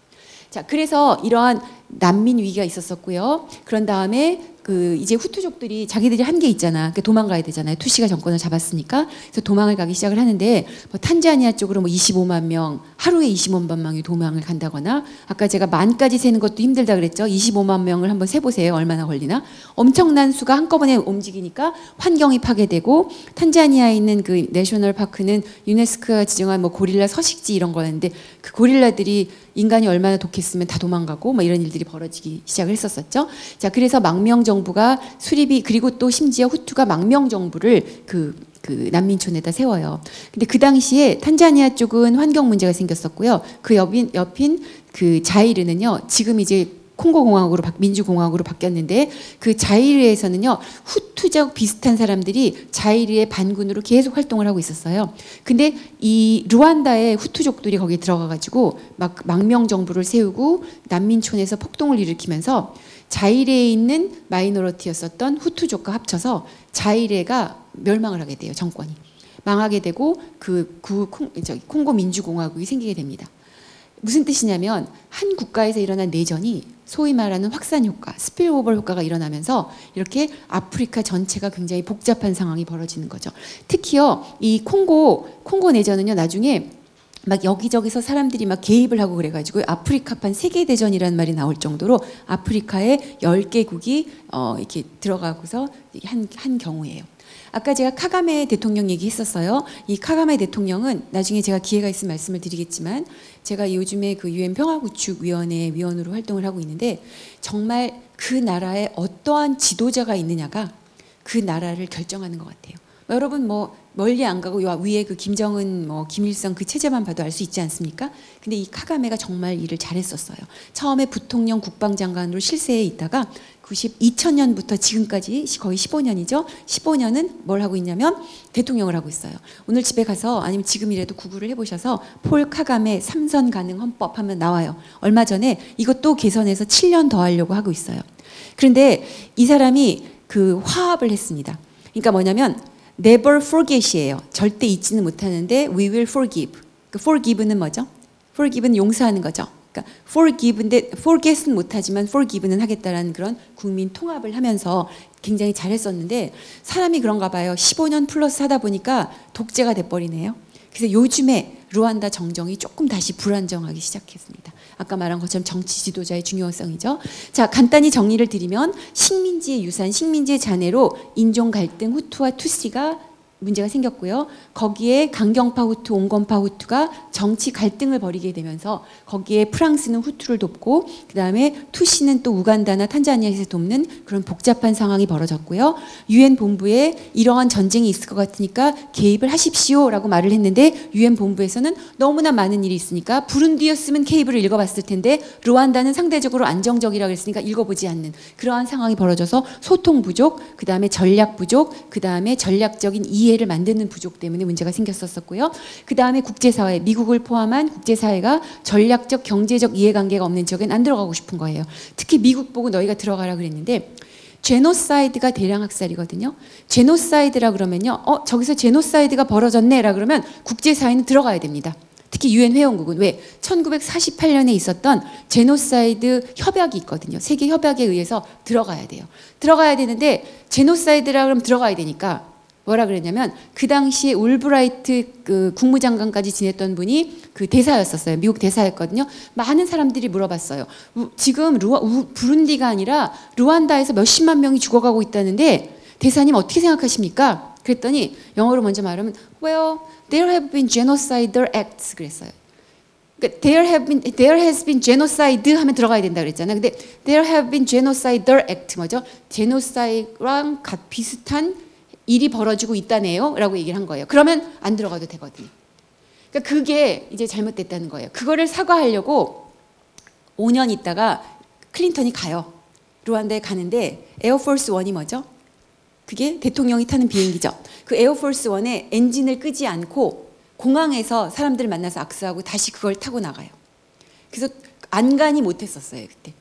자, 그래서 이러한 난민 위기가 있었었고요. 그런 다음에 그 이제 후투족들이 자기들이 한 게 있잖아. 그 도망가야 되잖아요. 투시가 정권을 잡았으니까. 그래서 도망을 가기 시작을 하는데 뭐 탄자니아 쪽으로 뭐 25만 명, 하루에 25만 명이 도망을 간다거나 아까 제가 만까지 세는 것도 힘들다 그랬죠. 25만 명을 한번 세 보세요. 얼마나 걸리나? 엄청난 수가 한꺼번에 움직이니까 환경이 파괴되고 탄자니아에 있는 그 내셔널 파크는 유네스코가 지정한 뭐 고릴라 서식지 이런 거였는데 그 고릴라들이 인간이 얼마나 독했으면 다 도망가고 뭐 이런 일들이 벌어지기 시작을 했었었죠. 자, 그래서 망명 정부가 수립이 그리고 또 심지어 후투가 망명 정부를 그, 그 난민촌에다 세워요. 근데 그 당시에 탄자니아 쪽은 환경 문제가 생겼었고요. 그 옆인, 옆인 그 자이르는요, 지금 이제 콩고 공화국으로 민주공화국으로 바뀌었는데 그 자이르에서는요 후투족 비슷한 사람들이 자이르의 반군으로 계속 활동을 하고 있었어요. 근데 이 루안다의 후투족들이 거기에 들어가가지고 막 망명 정부를 세우고 난민촌에서 폭동을 일으키면서 자이레에 있는 minority였었던 후투족과 합쳐서 자이레가 멸망을 하게 돼요 정권이 망하게 되고 그, 그 콩, 저기 콩고 민주공화국이 생기게 됩니다. 무슨 뜻이냐면 한 국가에서 일어난 내전이 소위 말하는 확산 효과, spillover 효과가 일어나면서 이렇게 아프리카 전체가 굉장히 복잡한 상황이 벌어지는 거죠. 특히요, 이 콩고 콩고 내전은요, 나중에 막 여기저기서 사람들이 막 개입을 하고 그래가지고 아프리카판 세계 대전이라는 말이 나올 정도로 아프리카에 열 개국이 어 이렇게 들어가고서 한 한 경우예요. 아까 제가 카가메 대통령 얘기했었어요. 이 카가메 대통령은 나중에 제가 기회가 있으면 말씀을 드리겠지만 제가 요즘에 그 유엔 평화구축위원회 위원으로 활동을 하고 있는데 정말 그 나라에 어떠한 지도자가 있느냐가 그 나라를 결정하는 것 같아요. 여러분 뭐 멀리 안 가고 위에 그 김정은 뭐 김일성 그 체제만 봐도 알 수 있지 않습니까? 근데 이 카가메가 정말 일을 잘했었어요. 처음에 부통령 국방장관으로 실세에 있다가 90 2000년부터 지금까지 거의 15년이죠. 15년은 뭘 하고 있냐면 대통령을 하고 있어요. 오늘 집에 가서 아니면 지금이라도 구글을 해보셔서 폴 카가메 삼선 가능 헌법 하면 나와요. 얼마 전에 이것도 개선해서 7년 더 하려고 하고 있어요. 그런데 이 사람이 그 화합을 했습니다. 그러니까 뭐냐면 never forget이에요. 절대 잊지는 못하는데 we will forgive. 그 forgive는 뭐죠? forgive는 용서하는 거죠. 그러니까 forgive인데 forget은 못하지만 forgive는 하겠다라는 그런 국민 통합을 하면서 굉장히 잘했었는데 사람이 그런가 봐요. 15년 플러스 하다 보니까 독재가 돼버리네요. 그래서 요즘에 루안다 정정이 조금 다시 불안정하기 시작했습니다. 아까 말한 것처럼 정치 지도자의 중요성이죠. 자, 간단히 정리를 드리면 식민지의 유산, 식민지의 잔해로 인종 갈등 후투와 투시가 문제가 생겼고요. 거기에 강경파 후투, 온건파 후투가 정치 갈등을 벌이게 되면서 거기에 프랑스는 후투를 돕고 그다음에 투시는 또 우간다나 탄자니아에서 돕는 그런 복잡한 상황이 벌어졌고요. 유엔 본부에 이러한 전쟁이 있을 것 같으니까 개입을 하십시오라고 말을 했는데 유엔 본부에서는 너무나 많은 일이 있으니까 부룬디였으면 케이블을 읽어봤을 텐데 루안다는 상대적으로 안정적이라고 했으니까 읽어보지 않는 그러한 상황이 벌어져서 소통 부족, 그다음에 전략 부족, 그다음에 전략적인 이해 를 만드는 부족 때문에 문제가 생겼었고요. 그 다음에 국제사회, 미국을 포함한 국제사회가 전략적 경제적 이해관계가 없는 지역엔 안 들어가고 싶은 거예요. 특히 미국 보고 너희가 들어가라 그랬는데 제노사이드가 대량 학살이거든요. 제노사이드라 그러면요. 어, 저기서 제노사이드가 벌어졌네라 그러면 국제사회는 들어가야 됩니다. 특히 유엔 회원국은 왜 1948년에 있었던 제노사이드 협약이 있거든요. 세계 협약에 의해서 들어가야 돼요. 들어가야 되는데 제노사이드라 그러면 들어가야 되니까 뭐라 그랬냐면 그 당시에 울브라이트 그 국무장관까지 지냈던 분이 그 대사였었어요. 미국 대사였거든요. 많은 사람들이 물어봤어요. 지금 루아, 우, 부룬디가 아니라 루안다에서 몇십만 명이 죽어가고 있다는데 대사님 어떻게 생각하십니까? 그랬더니 영어로 먼저 말하면 Well, there have been genocidal acts 그랬어요. 그러니까 there have been there has been genocide 하면 들어가야 된다 그랬잖아요. 근데 there have been genocidal act 뭐죠? 제노사이드랑 비슷한 일이 벌어지고 있다네요. 라고 얘기를 한 거예요. 그러면 안 들어가도 되거든요. 그러니까 그게 이제 잘못됐다는 거예요. 그거를 사과하려고 5년 있다가 클린턴이 가요. 루안다에 가는데 Air Force One이 뭐죠? 그게 대통령이 타는 비행기죠. 그 Air Force One에 엔진을 끄지 않고 공항에서 사람들을 만나서 악수하고 다시 그걸 타고 나가요. 그래서 안간이 못했었어요 그때.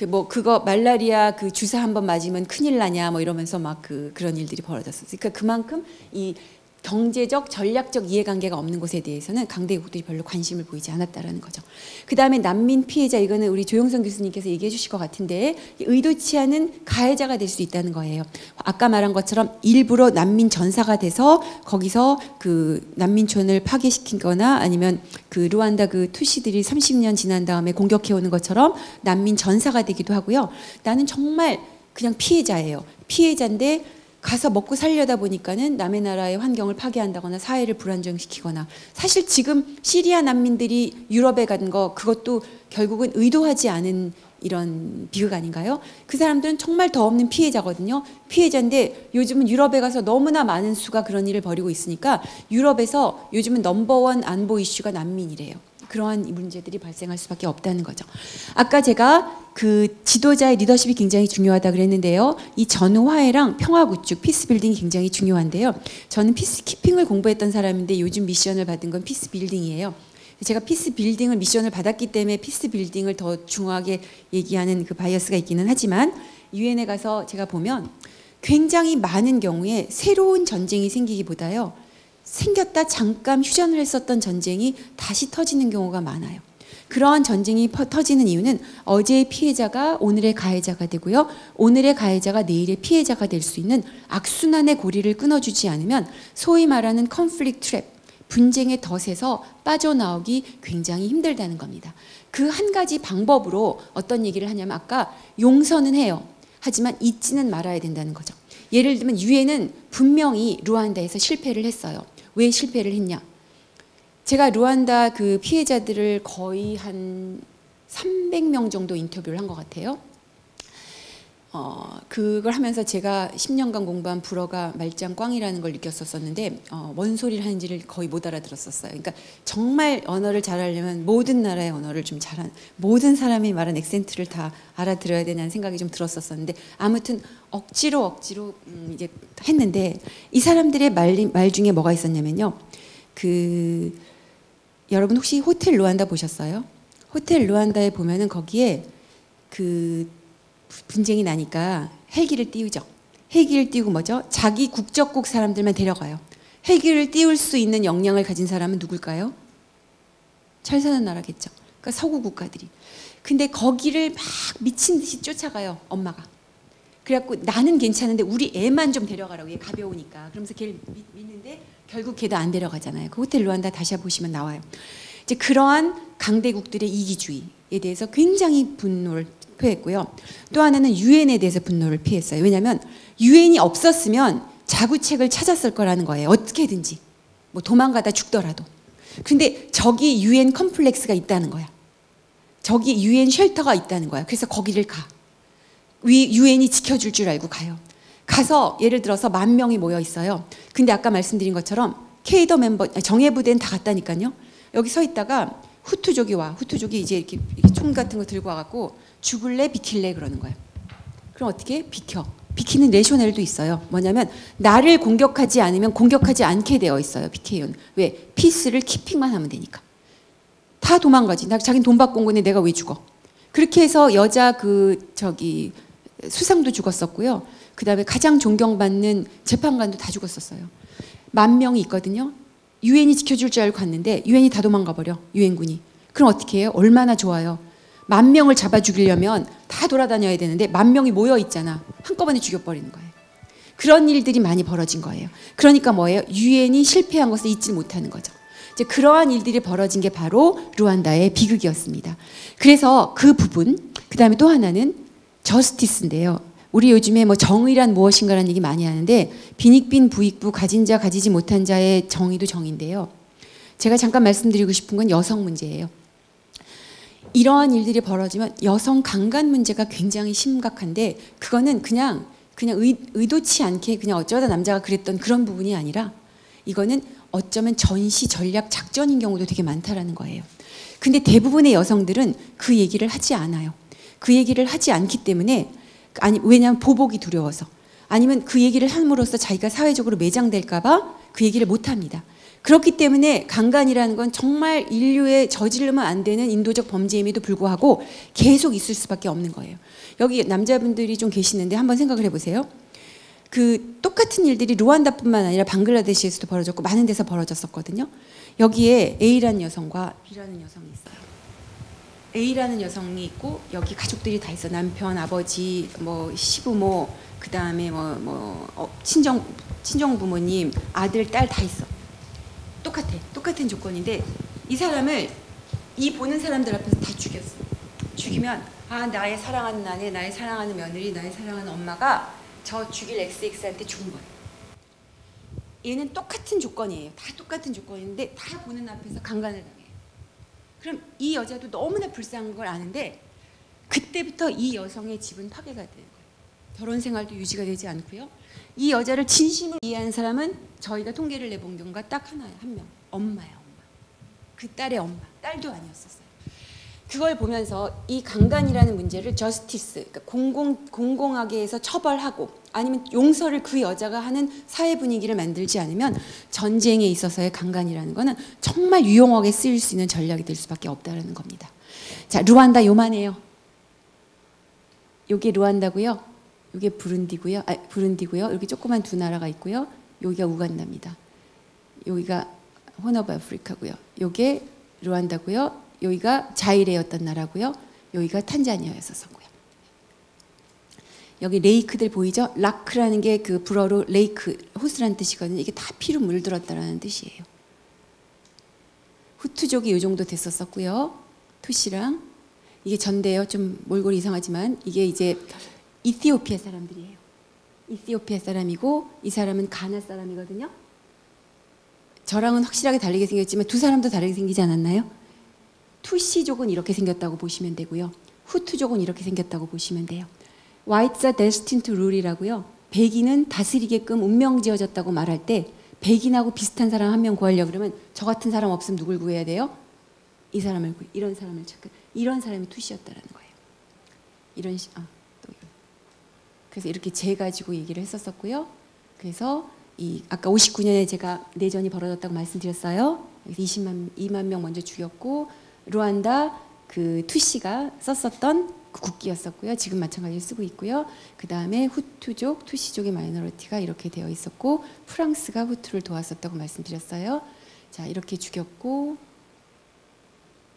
그 뭐 그거 말라리아 그 주사 한 번 맞으면 큰일 나냐 뭐 이러면서 막 그 그런 일들이 벌어졌었어요. 그러니까 그만큼 이 경제적 전략적 이해관계가 없는 것에 대해서는 강대국들이 별로 관심을 보이지 않았다라는 거죠. 그 다음에 난민 피해자 이거는 우리 조영선 교수님께서 얘기해 주실 것 같은데 의도치 않은 가해자가 될 수 있다는 거예요. 아까 말한 것처럼 일부러 난민 전사가 돼서 거기서 그 난민촌을 파괴시킨거나 아니면 그 루안다 그 투시들이 30년 지난 다음에 공격해 오는 것처럼 난민 전사가 되기도 하고요. 나는 정말 그냥 피해자예요. 피해자인데 가서 먹고 살려다 보니까는 남의 나라의 환경을 파괴한다거나 사회를 불안정시키거나 사실 지금 시리아 난민들이 유럽에 간 거 그것도 결국은 의도하지 않은 이런 비극 아닌가요? 그 사람들은 정말 더 없는 피해자거든요. 피해자인데 요즘은 유럽에 가서 너무나 많은 수가 그런 일을 벌이고 있으니까 유럽에서 요즘은 넘버원 안보 이슈가 난민이래요. 그러한 문제들이 발생할 수밖에 없다는 거죠. 아까 제가 그 지도자의 리더십이 굉장히 중요하다 그랬는데요. 이 전후 화해랑 평화 구축, peace building이 굉장히 중요한데요. 저는 peace keeping을 공부했던 사람인데 요즘 미션을 받은 건 peace building이에요. 제가 peace building을 미션을 받았기 때문에 peace building을 더 중요하게 얘기하는 그 bias가 있기는 하지만 유엔에 가서 제가 보면 굉장히 많은 경우에 새로운 전쟁이 생기기보다요. 생겼다 잠깐 휴전을 했었던 전쟁이 다시 터지는 경우가 많아요. 그러한 전쟁이 터지는 이유는 어제의 피해자가 오늘의 가해자가 되고요. 오늘의 가해자가 내일의 피해자가 될 수 있는 악순환의 고리를 끊어주지 않으면 소위 말하는 컨플릭 트랩, 분쟁의 덫에서 빠져나오기 굉장히 힘들다는 겁니다. 그 한 가지 방법으로 어떤 얘기를 하냐면 아까 용서는 해요. 하지만 잊지는 말아야 된다는 거죠. 예를 들면 유엔은 분명히 루안다에서 실패를 했어요. 왜 실패를 했냐? 제가 루안다 그 피해자들을 거의 한 300명 정도 인터뷰를 한 것 같아요. 어, 그걸 하면서 제가 10년간 공부한 불어가 말짱 꽝이라는 걸 느꼈었었는데 어, 뭔 소리를 하는지를 거의 못 알아들었었어요. 그러니까 정말 언어를 잘하려면 모든 나라의 언어를 좀 잘한 모든 사람이 말한 액센트를 다 알아들어야 되는 생각이 좀 들었었었는데 아무튼 억지로 억지로 음, 이제 했는데 이 사람들의 말, 말 중에 뭐가 있었냐면요. 그 여러분 혹시 호텔 루안다 보셨어요? 호텔 루안다에 보면은 거기에 그 분쟁이 나니까 헬기를 띄우죠. 헬기를 띄우고 뭐죠? 자기 국적국 사람들만 데려가요. 헬기를 띄울 수 있는 역량을 가진 사람은 누굴까요? 잘 사는 나라겠죠. 그러니까 서구 국가들이. 근데 거기를 막 미친 듯이 쫓아가요. 엄마가. 그래갖고 나는 괜찮은데 우리 애만 좀 데려가라고 얘 가벼우니까. 그러면서 걔를 믿는데 결국 걔도 안 데려가잖아요. 그 호텔 루안다 다시 보시면 나와요. 이제 그러한 강대국들의 이기주의에 대해서 굉장히 분노를 표했고요. 또 하나는 유엔에 대해서 분노를 피했어요. 왜냐하면 유엔이 없었으면 자구책을 찾았을 거라는 거예요. 어떻게든지 뭐 도망가다 죽더라도. 근데 저기 유엔 컴플렉스가 있다는 거야. 저기 유엔 쉘터가 있다는 거야. 그래서 거기를 가. 위 유엔이 지켜줄 줄 알고 가요. 가서 예를 들어서 만 명이 모여 있어요. 근데 아까 말씀드린 것처럼 케이더 멤버 정예 부대는 다 갔다니까요. 여기 서 있다가 후투족이 와. 후투족이 이제 이렇게, 이렇게 총 같은 거 들고 와갖고 죽을래 비킬래 그러는 거예요. 그럼 어떻게 비켜? 비키는 레쇼넬도 있어요. 뭐냐면 나를 공격하지 않으면 공격하지 않게 되어 있어요. PK는 왜 피스를 키핑만 하면 되니까. 다 도망가지. 나 자기는 돈 받고 온 건데 내가 왜 죽어? 그렇게 해서 여자 그 저기 수상도 죽었었고요. 그 다음에 가장 존경받는 재판관도 다 죽었었어요. 만 명이 있거든요. 유엔이 지켜줄 줄 알고 갔는데 유엔이 다 도망가 버려. 유엔군이. 그럼 어떻게 해요? 얼마나 좋아요. 만 명을 잡아 죽이려면 다 돌아다녀야 되는데 만 명이 모여 있잖아. 한꺼번에 죽여버리는 거예요. 그런 일들이 많이 벌어진 거예요. 그러니까 뭐예요? 유엔이 실패한 것을 잊지 못하는 거죠. 이제 그러한 일들이 벌어진 게 바로 루안다의 비극이었습니다. 그래서 그 부분, 그 다음에 또 하나는 저스티스인데요. 우리 요즘에 뭐 정의란 무엇인가라는 얘기 많이 하는데 빈익빈 부익부 가진 자 가지지 못한 자의 정의도 정인데요. 제가 잠깐 말씀드리고 싶은 건 여성 문제예요. 이러한 일들이 벌어지면 여성 강간 문제가 굉장히 심각한데 그거는 그냥 그냥 의, 의도치 않게 그냥 어쩌다 남자가 그랬던 그런 부분이 아니라 이거는 어쩌면 전시 전략 작전인 경우도 되게 많다라는 거예요. 근데 대부분의 여성들은 그 얘기를 하지 않아요. 그 얘기를 하지 않기 때문에 아니 왜냐하면 보복이 두려워서 아니면 그 얘기를 함으로써 자기가 사회적으로 매장될까봐 그 얘기를 못 합니다. 그렇기 때문에 강간이라는 건 정말 인류에 저지르면 안 되는 인도적 범죄임에도 불구하고 계속 있을 수밖에 없는 거예요. 여기 남자분들이 좀 계시는데 한번 생각을 해보세요. 그 똑같은 일들이 루안다뿐만 아니라 방글라데시에서도 벌어졌고 많은 데서 벌어졌었거든요. 여기에 A라는 여성과 B라는 여성이 있어요. A라는 여성이 있고 여기 가족들이 다 있어. 남편, 아버지, 뭐 시부모, 그 다음에 뭐, 뭐 어, 친정 친정 부모님, 아들, 딸 다 있어. 똑같아. 똑같은 조건인데 이 사람을 이 보는 사람들 앞에서 다 죽였어. 죽이면 아 나의 사랑하는 아내, 나의 사랑하는 며느리, 나의 사랑하는 엄마가 저 죽일 XX한테 죽은 거예요. 얘는 똑같은 조건이에요. 다 똑같은 조건인데 다 보는 앞에서 강간을 당해요. 그럼 이 여자도 너무나 불쌍한 걸 아는데 그때부터 이 여성의 집은 파괴가 되는 거예요. 결혼 생활도 유지가 되지 않고요. 이 여자를 진심으로 이해하는 사람은 저희가 통계를 내본 경우가 딱 하나예요. 한 명. 엄마야, 엄마. 그 딸의 엄마. 딸도 아니었었어요. 그걸 보면서 이 강간이라는 문제를 저스티스, 그러니까 공공 공공하게 해서 처벌하고 아니면 용서를 그 여자가 하는 사회 분위기를 만들지 않으면 전쟁에 있어서의 강간이라는 거는 정말 유용하게 쓰일 수 있는 전략이 될 수밖에 없다라는 겁니다. 자, 루안다 요만해요. 요게 루안다고요. 요게 부룬디고요. 아, 부룬디고요. 여기 조그만 두 나라가 있고요. 여기가 우간다입니다. 여기가 Horn of Africa고요. 요게 루안다고요. 여기가 자이레였던 나라고요. 여기가 탄자니아였었고요. 여기 lake들 보이죠? lac라는 게 그 불어로 lake 호수라는 뜻이거든요. 이게 다 피로 물들었다라는 뜻이에요. 후투족이 이 정도 됐었었고요. 투시랑 이게 전데요. 좀 몰골 이상하지만 이게 이제 이티오피아 사람들이에요. 이티오피아 사람이고 이 사람은 가나 사람이거든요. 저랑은 확실하게 다르게 생겼지만 두 사람도 다르게 생기지 않았나요? 투시족은 이렇게 생겼다고 보시면 되고요. 후투족은 이렇게 생겼다고 보시면 돼요. Are destined to rule이라고요. 백인은 다스리게끔 운명 지어졌다고 말할 때 백인하고 비슷한 사람 한 명 구하려 그러면 저 같은 사람 없으면 누굴 구해야 돼요? 이 사람을 구 이런 사람을 찾고 이런 사람이 투시였다라는 거예요. 이런 시, 아, 또. 그래서 이렇게 재 가지고 얘기를 했었었고요. 그래서 이 아까 59년에 제가 내전이 벌어졌다고 말씀드렸어요. 20만 2만 명 먼저 죽였고 루안다 그 투시가 썼었던 그 국기였었고요. 지금 마찬가지로 쓰고 있고요. 그 다음에 후투족, 투시족의 minority가 이렇게 되어 있었고 프랑스가 후투를 도왔었다고 말씀드렸어요. 자 이렇게 죽였고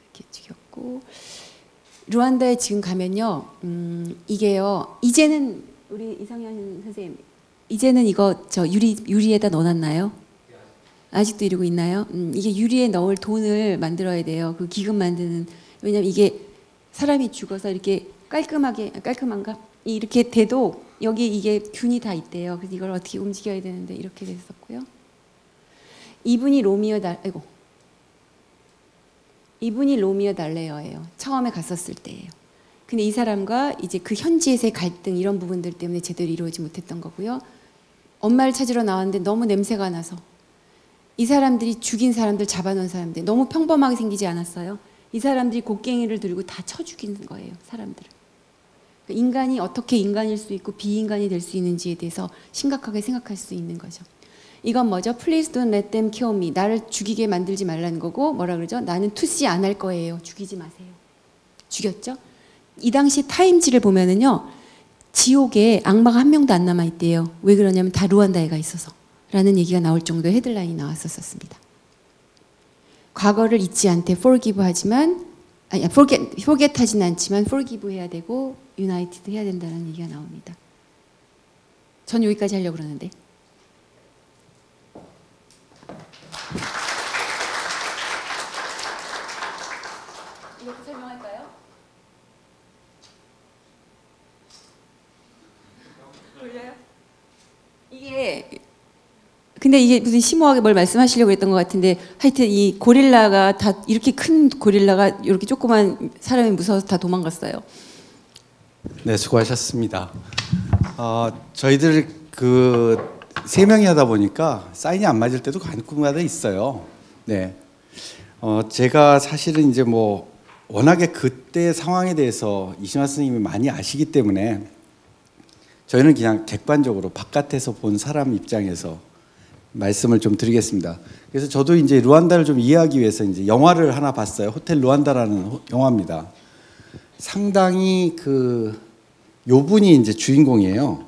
이렇게 죽였고 루안다에 지금 가면요, 음, 이게요 이제는 우리 이성현 선생님 이제는 이거 저 유리 유리에다 넣어놨나요? 아직도 이러고 있나요? 음, 이게 유리에 넣을 돈을 만들어야 돼요. 그 기금 만드는 왜냐면 이게 사람이 죽어서 이렇게 깔끔하게 깔끔한가 이렇게 돼도 여기 이게 균이 다 있대요. 그래서 이걸 어떻게 움직여야 되는데 이렇게 됐었고요. 이분이 로미오 달 아이고 이분이 로미오 달레어예요. 처음에 갔었을 때예요. 근데 이 사람과 이제 그 현지에서의 갈등 이런 부분들 때문에 제대로 이루어지지 못했던 거고요. 엄마를 찾으러 나왔는데 너무 냄새가 나서 이 사람들이 죽인 사람들 잡아놓은 사람들 너무 평범하게 생기지 않았어요. 이 사람들이 곡괭이를 들고 다 쳐 죽인 거예요. 사람들을. 그러니까 인간이 어떻게 인간일 수 있고 비인간이 될 수 있는지에 대해서 심각하게 생각할 수 있는 거죠. 이건 뭐죠? Please don't let them kill me. 나를 죽이게 만들지 말라는 거고 뭐라 그러죠? 나는 투시 안 할 거예요. 죽이지 마세요. 죽였죠? 이 당시 타임지를 보면은요. 지옥에 악마가 한 명도 안 남아 있대요. 왜 그러냐면 다 루안다에 가 있어서. 라는 얘기가 나올 정도의 헤드라인이 나왔었습니다. 과거를 잊지 않되 forgive 하지만 아니 forget, forget 하진 않지만 forgive 해야 되고 united 해야 된다는 얘기가 나옵니다. 전 여기까지 하려고 그러는데. 근데 이게 무슨 심오하게 뭘 말씀하시려고 했던 것 같은데 하여튼 이 고릴라가 다 이렇게 큰 고릴라가 이렇게 조그만 사람이 무서워서 다 도망갔어요.
네, 수고하셨습니다. 어, 저희들 그 세 명이 하다 보니까 사인이 안 맞을 때도 가끔가다 있어요. 네. 어, 제가 사실은 이제 뭐 워낙에 그때 상황에 대해서 이신화 선생님이 많이 아시기 때문에 저희는 그냥 객관적으로 바깥에서 본 사람 입장에서 말씀을 좀 드리겠습니다. 그래서 저도 이제 루안다를 좀 이해하기 위해서 이제 영화를 하나 봤어요. 호텔 루안다라는 호- 영화입니다. 상당히 그 요분이 이제 주인공이에요.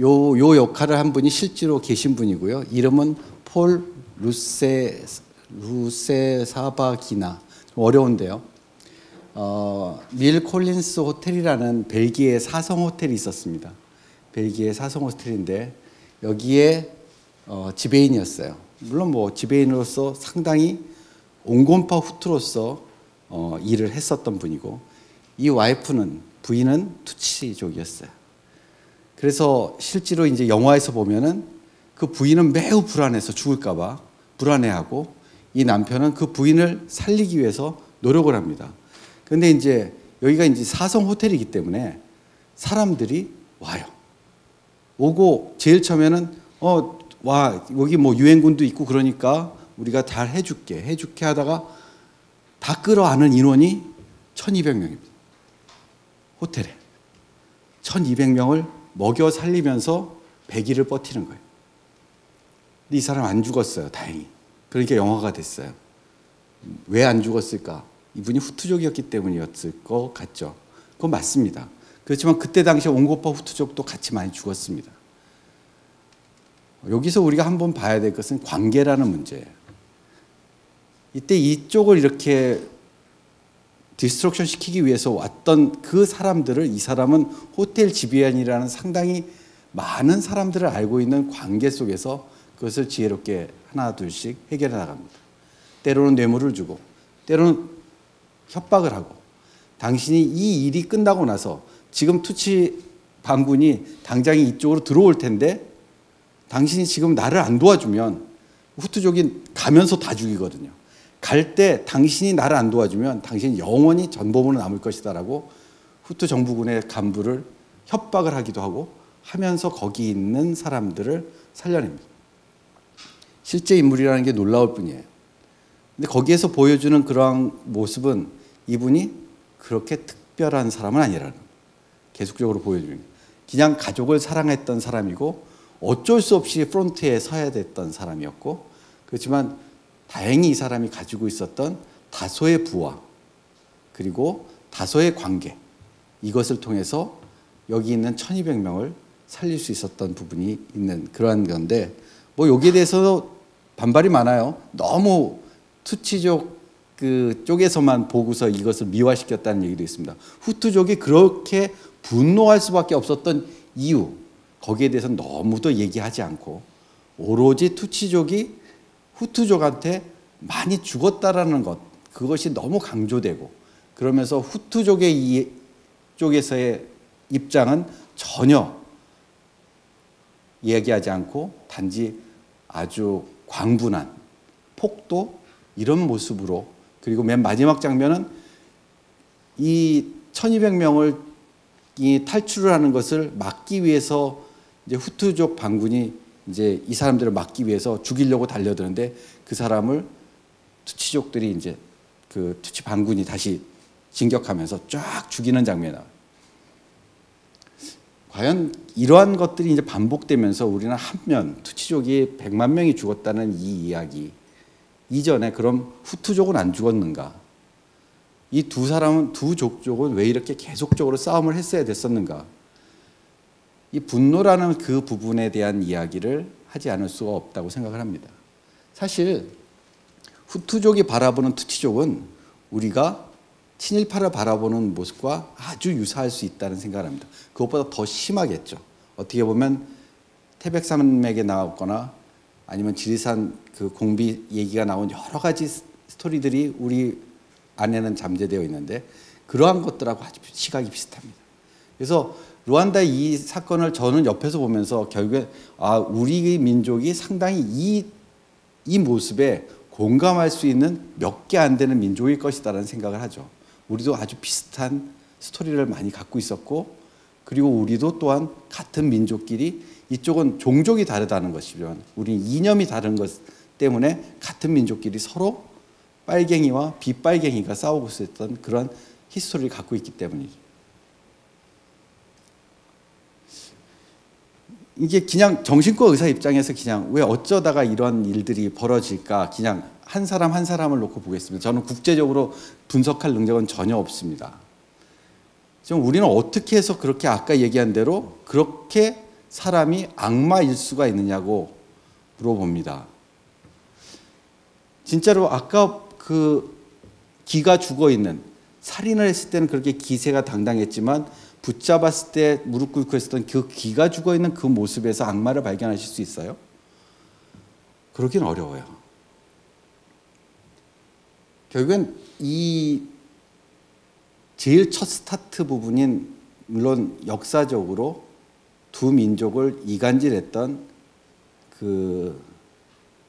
요, 요 역할을 한 분이 실제로 계신 분이고요. 이름은 폴 루세 루세 사바기나 좀 어려운데요. 어, 밀 콜린스 호텔이라는 벨기에 사성 호텔이 있었습니다. 벨기에 사성 호텔인데 여기에 어, 지배인이었어요. 물론 뭐 지배인으로서 상당히 온건파 후투로서 어, 일을 했었던 분이고 이 와이프는 부인은 투치족이었어요. 그래서 실제로 이제 영화에서 보면은 그 부인은 매우 불안해서 죽을까봐 불안해하고 이 남편은 그 부인을 살리기 위해서 노력을 합니다. 근데 이제 여기가 이제 사성 호텔이기 때문에 사람들이 와요. 오고 제일 처음에는 어 와 여기 뭐 유엔군도 있고 그러니까 우리가 잘 해줄게 해줄게 하다가 다 끌어안은 인원이 1,200명입니다. 호텔에 1,200명을 먹여 살리면서 100일을 버티는 거예요. 근데 이 사람 안 죽었어요, 다행히. 그러니까 영화가 됐어요. 왜 안 죽었을까? 이분이 후투족이었기 때문이었을 것 같죠. 그건 맞습니다. 그렇지만 그때 당시에 옹고파 후투족도 같이 많이 죽었습니다. 여기서 우리가 한번 봐야 될 것은 관계라는 문제예요. 이때 이쪽을 이렇게 destruction 시키기 위해서 왔던 그 사람들을 이 사람은 호텔 지배인이라는 상당히 많은 사람들을 알고 있는 관계 속에서 그것을 지혜롭게 하나 둘씩 해결해 나갑니다. 때로는 뇌물을 주고 때로는 협박을 하고 당신이 이 일이 끝나고 나서 지금 투치 반군이 당장 이쪽으로 들어올 텐데 당신이 지금 나를 안 도와주면 후투족이 가면서 다 죽이거든요. 갈 때 당신이 나를 안 도와주면 당신이 영원히 전범으로 남을 것이다라고 후투 정부군의 간부를 협박을 하기도 하고 하면서 거기 있는 사람들을 살려냅니다. 실제 인물이라는 게 놀라울 뿐이에요. 근데 거기에서 보여주는 그러한 모습은 이분이 그렇게 특별한 사람은 아니라는. 계속적으로 보여줍니다. 그냥 가족을 사랑했던 사람이고 어쩔 수 없이 프론트에 서야 됐던 사람이었고 그렇지만 다행히 이 사람이 가지고 있었던 다소의 부와 그리고 다소의 관계 이것을 통해서 여기 있는 1200명을 살릴 수 있었던 부분이 있는 그러한 건데 뭐 여기에 대해서 반발이 많아요. 너무 투치족 그 쪽에서만 보고서 이것을 미화시켰다는 얘기도 있습니다. 후투족이 그렇게 분노할 수밖에 없었던 이유 거기에 대해서 너무도 얘기하지 않고 오로지 투치족이 후투족한테 많이 죽었다라는 것 그것이 너무 강조되고 그러면서 후투족의 이 쪽에서의 입장은 전혀 이야기하지 않고 단지 아주 광분한 폭도 이런 모습으로 그리고 맨 마지막 장면은 이 1200명을 이 탈출을 하는 것을 막기 위해서 이제 후투족 반군이 이제 이 사람들을 막기 위해서 죽이려고 달려드는데 그 사람을 투치족들이 이제 그 투치 반군이 다시 진격하면서 쫙 죽이는 장면이 나와요. 과연 이러한 것들이 이제 반복되면서 우리는 한면 투치족이 100만 명이 죽었다는 이 이야기 이전에 그럼 후투족은 안 죽었는가? 이 두 사람은 두 족족은 왜 이렇게 계속적으로 싸움을 했어야 됐었는가? 이 분노라는 그 부분에 대한 이야기를 하지 않을 수가 없다고 생각을 합니다. 사실 후투족이 바라보는 투치족은 우리가 친일파를 바라보는 모습과 아주 유사할 수 있다는 생각을 합니다. 그것보다 더 심하겠죠. 어떻게 보면 태백산맥에 나왔거나 아니면 지리산 그 공비 얘기가 나온 여러 가지 스토리들이 우리 안에는 잠재되어 있는데 그러한 것들하고 아주 시각이 비슷합니다. 그래서 루안다 이 사건을 저는 옆에서 보면서 결국에 아 우리 민족이 상당히 이, 이 모습에 공감할 수 있는 몇 개 안 되는 민족일 것이다라는 생각을 하죠. 우리도 아주 비슷한 스토리를 많이 갖고 있었고 그리고 우리도 또한 같은 민족끼리 이쪽은 종족이 다르다는 것이지만 우리는 이념이 다른 것 때문에 같은 민족끼리 서로 빨갱이와 비빨갱이가 싸우고 있었던 그런 히스토리를 갖고 있기 때문이죠. 이게 그냥 정신과 의사 입장에서 그냥 왜 어쩌다가 이런 일들이 벌어질까 그냥 한 사람 한 사람을 놓고 보겠습니다. 저는 국제적으로 분석할 능력은 전혀 없습니다. 지금 우리는 어떻게 해서 그렇게 아까 얘기한 대로 그렇게 사람이 악마일 수가 있느냐고 물어봅니다. 진짜로 아까 그 기가 죽어 있는 살인을 했을 때는 그렇게 기세가 당당했지만 붙잡았을 때 무릎 꿇고 있었던 그 기가 죽어 있는 그 모습에서 악마를 발견하실 수 있어요? 그러긴 어려워요. 결국엔 이 제일 첫 스타트 부분인 물론 역사적으로 두 민족을 이간질했던 그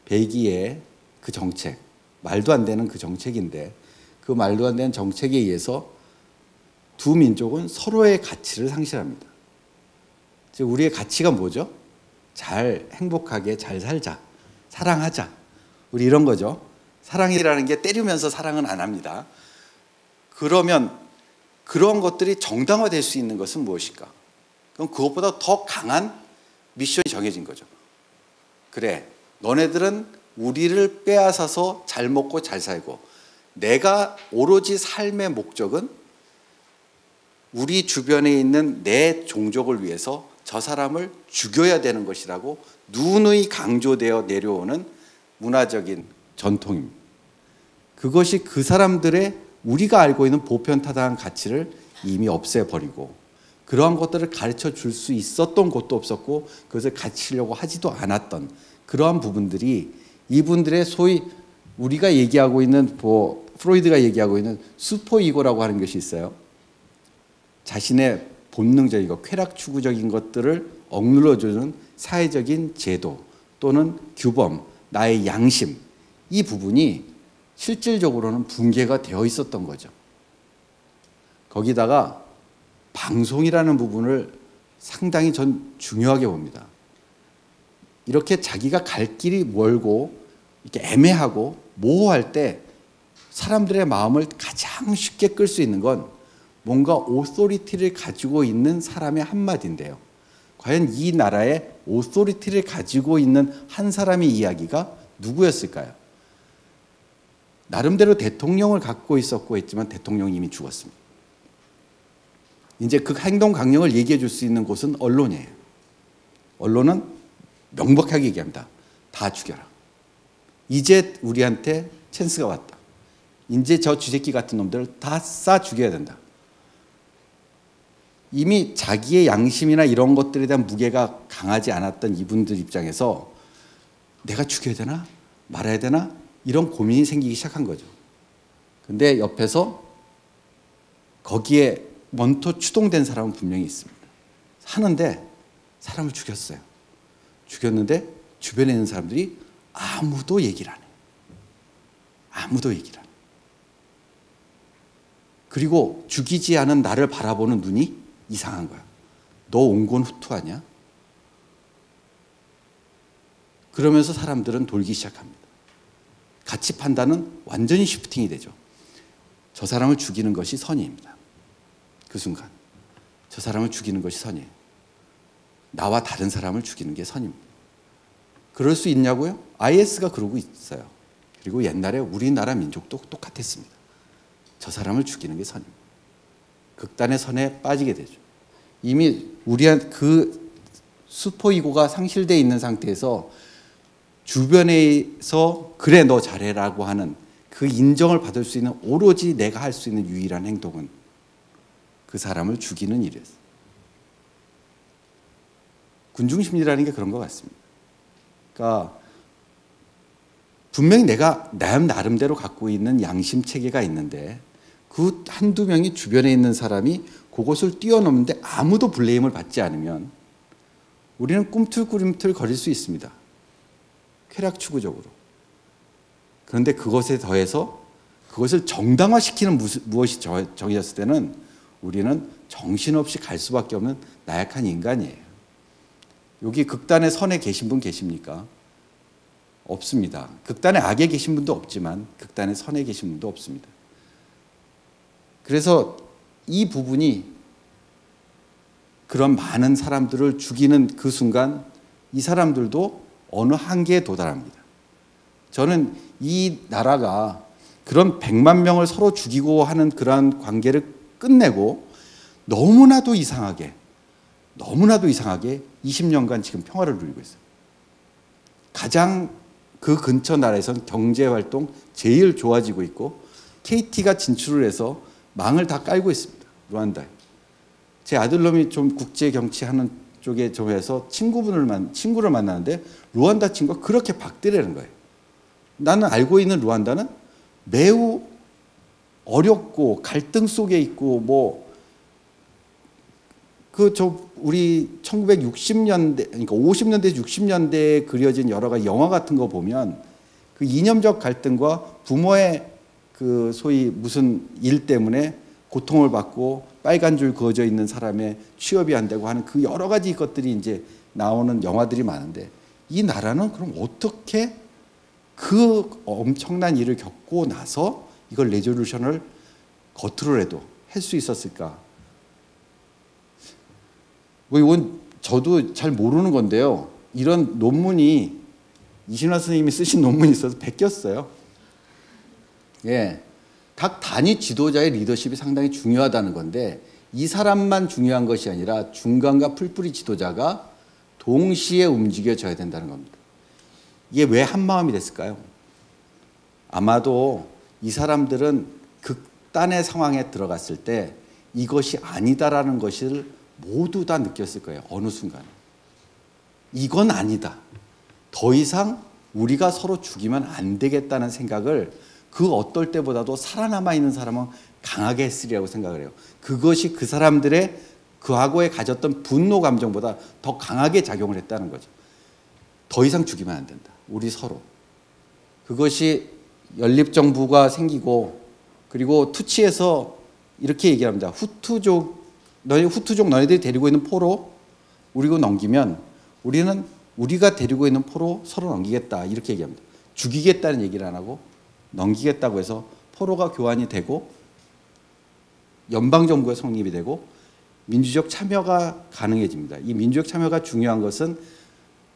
배기의 그 정책 말도 안 되는 그 정책인데 그 말도 안 되는 정책에 의해서 두 민족은 서로의 가치를 상실합니다. 즉 우리의 가치가 뭐죠? 잘 행복하게 잘 살자. 사랑하자. 우리 이런 거죠. 사랑이라는 게 때리면서 사랑은 안 합니다. 그러면 그런 것들이 정당화될 수 있는 것은 무엇일까? 그럼 그것보다 더 강한 미션이 정해진 거죠. 그래, 너네들은 우리를 빼앗아서 잘 먹고 잘 살고, 내가 오로지 삶의 목적은 우리 주변에 있는 내 종족을 위해서 저 사람을 죽여야 되는 것이라고 누누이 강조되어 내려오는 문화적인 전통입니다. 그것이 그 사람들의 우리가 알고 있는 보편타당한 가치를 이미 없애버리고 그러한 것들을 가르쳐 줄 수 있었던 곳도 없었고 그것을 가르치려고 하지도 않았던 그러한 부분들이 이분들의 소위 우리가 얘기하고 있는 뭐 프로이드가 얘기하고 있는 슈퍼 이고라고 하는 것이 있어요. 자신의 본능적이고 쾌락 추구적인 것들을 억눌러주는 사회적인 제도 또는 규범, 나의 양심 이 부분이 실질적으로는 붕괴가 되어 있었던 거죠. 거기다가 방송이라는 부분을 상당히 전 중요하게 봅니다. 이렇게 자기가 갈 길이 멀고 이렇게 애매하고 모호할 때 사람들의 마음을 가장 쉽게 끌 수 있는 건 뭔가 오소리티를 가지고 있는 사람의 한마디인데요. 과연 이 나라에 오소리티를 가지고 있는 한 사람의 이야기가 누구였을까요? 나름대로 대통령을 갖고 있었고 했지만 대통령이 이미 죽었습니다. 이제 그 행동 강령을 얘기해 줄 수 있는 곳은 언론이에요. 언론은 명백하게 얘기합니다. 다 죽여라. 이제 우리한테 찬스가 왔다. 이제 저 쥐새끼 같은 놈들을 다쏴 죽여야 된다. 이미 자기의 양심이나 이런 것들에 대한 무게가 강하지 않았던 이분들 입장에서 내가 죽여야 되나? 말아야 되나? 이런 고민이 생기기 시작한 거죠. 근데 옆에서 거기에 먼저 추동된 사람은 분명히 있습니다. 하는데 사람을 죽였어요. 죽였는데 주변에 있는 사람들이 아무도 얘기를 안 해요. 아무도 얘기를 안 해요. 그리고 죽이지 않은 나를 바라보는 눈이 이상한 거야. 너 온 건 후투 아니야? 그러면서 사람들은 돌기 시작합니다. 가치 판단은 완전히 시프팅이 되죠. 저 사람을 죽이는 것이 선의입니다. 그 순간. 저 사람을 죽이는 것이 선이에요. 나와 다른 사람을 죽이는 게 선입니다. 그럴 수 있냐고요? IS가 그러고 있어요. 그리고 옛날에 우리나라 민족도 똑같았습니다. 저 사람을 죽이는 게 선입니다. 극단의 선에 빠지게 되죠. 이미 우리한 그 슈퍼이고가 상실되어 있는 상태에서 주변에서 그래 너 잘해라고 하는 그 인정을 받을 수 있는 오로지 내가 할 수 있는 유일한 행동은 그 사람을 죽이는 일이었어요. 군중 심리라는 게 그런 것 같습니다. 그러니까 분명히 내가 나름대로 갖고 있는 양심 체계가 있는데 그 한두 명이 주변에 있는 사람이 그것을 뛰어넘는데 아무도 블레임을 받지 않으면 우리는 꿈틀꾸림틀 거릴 수 있습니다. 쾌락 추구적으로. 그런데 그것에 더해서 그것을 정당화시키는 무엇이 정해졌을 때는 우리는 정신없이 갈 수밖에 없는 나약한 인간이에요. 여기 극단의 선에 계신 분 계십니까? 없습니다. 극단의 악에 계신 분도 없지만 극단의 선에 계신 분도 없습니다. 그래서 이 부분이 그런 많은 사람들을 죽이는 그 순간 이 사람들도 어느 한계에 도달합니다. 저는 이 나라가 그런 100만 명을 서로 죽이고 하는 그러한 관계를 끝내고 너무나도 이상하게 너무나도 이상하게 20년간 지금 평화를 누리고 있어요. 가장 그 근처 나라에선 경제 활동 제일 좋아지고 있고 KT가 진출을 해서 망을 다 깔고 있습니다. 루안다에. 제 아들놈이 좀 국제 정치하는 쪽에 좀 해서 친구분을 만 친구를 만나는데 루안다 친구가 그렇게 박대라는 거예요. 나는 알고 있는 루안다는 매우 어렵고 갈등 속에 있고 뭐 그 저 우리 1960년대 그러니까 50년대 60년대에 그려진 여러 가지 영화 같은 거 보면 그 이념적 갈등과 부모의 그 소위 무슨 일 때문에 고통을 받고 빨간 줄 그어져 있는 사람의 취업이 안 되고 하는 그 여러 가지 것들이 이제 나오는 영화들이 많은데 이 나라는 그럼 어떻게 그 엄청난 일을 겪고 나서 이걸 레졸루션을 겉으로라도 할 수 있었을까? 뭐 이건 저도 잘 모르는 건데요. 이런 논문이 이신화 선생님이 쓰신 논문이 있어서 베꼈어요. 예. 각 단위 지도자의 리더십이 상당히 중요하다는 건데 이 사람만 중요한 것이 아니라 중간과 풀뿌리 지도자가 동시에 움직여져야 된다는 겁니다. 이게 왜 한마음이 됐을까요? 아마도 이 사람들은 극단의 상황에 들어갔을 때 이것이 아니다라는 것을 모두 다 느꼈을 거예요. 어느 순간에. 이건 아니다. 더 이상 우리가 서로 죽이면 안 되겠다는 생각을 그 어떨 때보다도 살아남아 있는 사람은 강하게 했으리라고 생각을 해요. 그것이 그 사람들의 그 과거에 가졌던 분노 감정보다 더 강하게 작용을 했다는 거죠. 더 이상 죽이면 안 된다. 우리 서로. 그것이 연립정부가 생기고 그리고 투치에서 이렇게 얘기합니다. 후투족 너희 후투족 너희들이 데리고 있는 포로 우리고 넘기면 우리는 우리가 데리고 있는 포로 서로 넘기겠다 이렇게 얘기합니다. 죽이겠다는 얘기를 안 하고 넘기겠다고 해서 포로가 교환이 되고 연방 정부가 성립이 되고 민주적 참여가 가능해집니다. 이 민주적 참여가 중요한 것은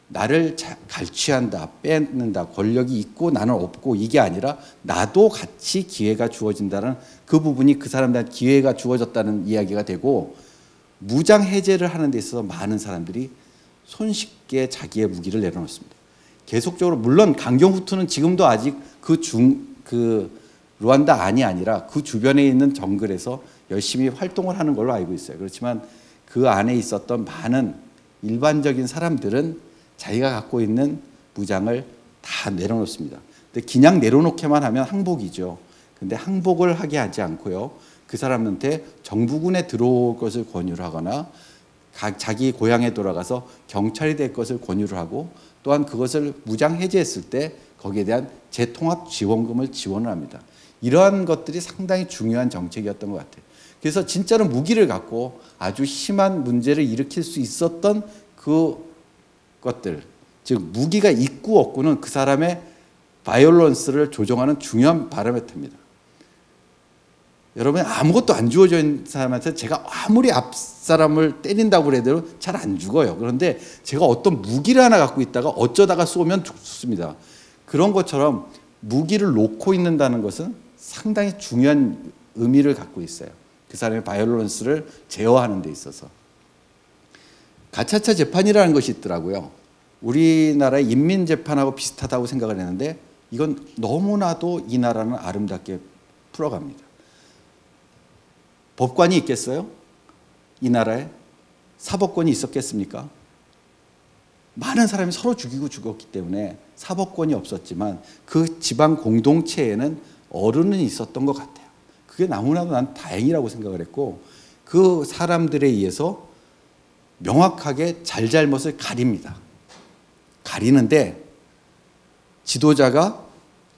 나를 갈취한다, 뺏는다, 권력이 있고 나는 없고 이게 아니라 나도 같이 기회가 주어진다는 그 부분이 그 사람들한테 기회가 주어졌다는 이야기가 되고 무장 해제를 하는 데 있어서 많은 사람들이 손쉽게 자기의 무기를 내려놓습니다. 계속적으로 물론 강경 후투는 지금도 아직 그중그 루안다 안이 아니라 그 주변에 있는 정글에서 열심히 활동을 하는 걸로 알고 있어요. 그렇지만 그 안에 있었던 많은 일반적인 사람들은 자기가 갖고 있는 무장을 다 내려놓습니다. 근데 그냥 내려놓게만 하면 항복이죠. 근데 항복을 하게 하지 않고요. 그 사람한테 정부군에 들어올 것을 권유를 하거나 자기 고향에 돌아가서 경찰이 될 것을 권유를 하고 또한 그것을 무장 해제했을 때 거기에 대한 재통합 지원금을 지원을 합니다. 이러한 것들이 상당히 중요한 정책이었던 것 같아요. 그래서 진짜로 무기를 갖고 아주 심한 문제를 일으킬 수 있었던 그 것들, 즉 무기가 있고 없고는 그 사람의 violence를 조정하는 중요한 바로메터입니다. 여러분 아무것도 안 주어져 있는 사람한테 제가 아무리 앞 사람을 때린다고 해도 잘 안 죽어요. 그런데 제가 어떤 무기를 하나 갖고 있다가 어쩌다가 쏘면 죽습니다. 그런 것처럼 무기를 놓고 있는다는 것은 상당히 중요한 의미를 갖고 있어요. 그 사람의 violence를 제어하는 데 있어서. 가차차 재판이라는 것이 있더라고요. 우리나라의 인민재판하고 비슷하다고 생각을 했는데 이건 너무나도 이 나라는 아름답게 풀어갑니다. 법관이 있겠어요? 이 나라에 사법권이 있었겠습니까? 많은 사람이 서로 죽이고 죽었기 때문에 사법권이 없었지만 그 지방 공동체에는 어른은 있었던 것 같아요. 그게 너무나도 난 다행이라고 생각을 했고 그 사람들에 의해서 명확하게 잘잘못을 가립니다. 가리는데 지도자가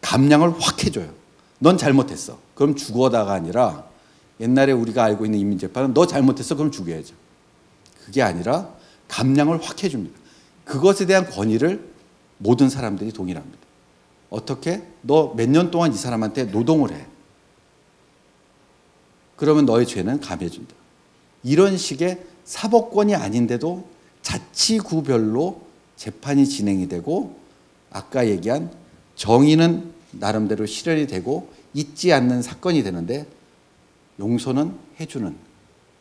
감량을 확 해줘요. 넌 잘못했어. 그럼 죽어다가 아니라 옛날에 우리가 알고 있는 인민재판은 너 잘못했어. 그럼 죽여야죠. 그게 아니라 감량을 확 해줍니다. 그것에 대한 권위를 모든 사람들이 동일합니다. 어떻게? 너 몇 년 동안 이 사람한테 노동을 해. 그러면 너의 죄는 감해준다. 이런 식의 사법권이 아닌데도 자치구별로 재판이 진행이 되고 아까 얘기한 정의는 나름대로 실현이 되고 잊지 않는 사건이 되는데 용서는 해주는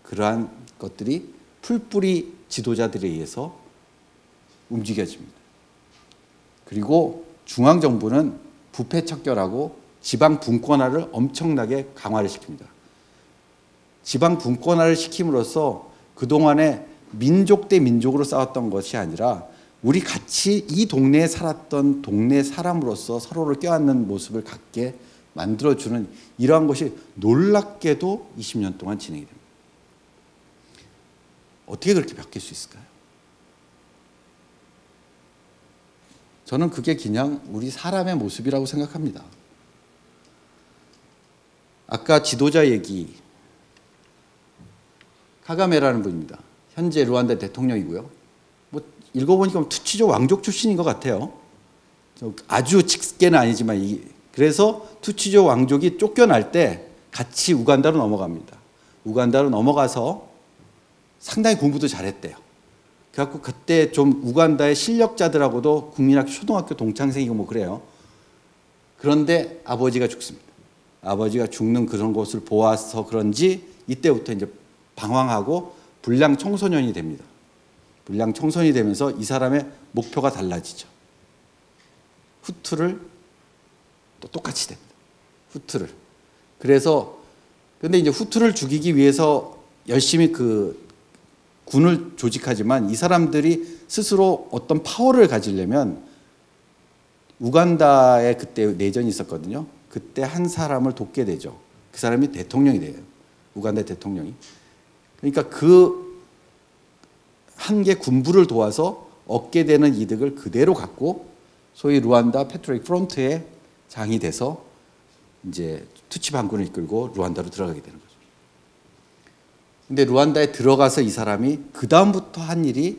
그러한 것들이 풀뿌리 지도자들에 의해서 움직여집니다. 그리고 중앙 정부는 부패 척결하고 지방 분권화를 엄청나게 강화를 시킵니다. 지방 분권화를 시킴으로써 그동안에 민족 대 민족으로 싸웠던 것이 아니라 우리 같이 이 동네에 살았던 동네 사람으로서 서로를 껴안는 모습을 갖게 만들어주는 이러한 것이 놀랍게도 20년 동안 진행이 됩니다. 어떻게 그렇게 바뀔 수 있을까요? 저는 그게 그냥 우리 사람의 모습이라고 생각합니다. 아까 지도자 얘기 카가메라는 분입니다. 현재 루안다 대통령이고요. 뭐 읽어보니까 투치조 왕족 출신인 것 같아요. 아주 직계는 아니지만 이 그래서 투치조 왕족이 쫓겨날 때 같이 우간다로 넘어갑니다. 우간다로 넘어가서 상당히 공부도 잘했대요. 그래갖고 그때 좀 우간다의 실력자들하고도 국민학교 초등학교 동창생이고 뭐 그래요. 그런데 아버지가 죽습니다. 아버지가 죽는 그런 것을 보아서 그런지 이때부터 이제 방황하고 불량 청소년이 됩니다. 불량 청소년이 되면서 이 사람의 목표가 달라지죠. 후투를 또 똑같이 됩니다. 후투를. 그래서 근데 이제 후투를 죽이기 위해서 열심히 그 군을 조직하지만 이 사람들이 스스로 어떤 파워를 가지려면 우간다에 그때 내전이 있었거든요. 그때 한 사람을 돕게 되죠. 그 사람이 대통령이 돼요. 우간다 대통령이. 그러니까 그 한 개 군부를 도와서 얻게 되는 이득을 그대로 갖고 소위 루안다 페트로릭 프론트의 장이 돼서 이제 투치 반군을 이끌고 루안다로 들어가게 되는. 근데 루안다에 들어가서 이 사람이 그 다음부터 한 일이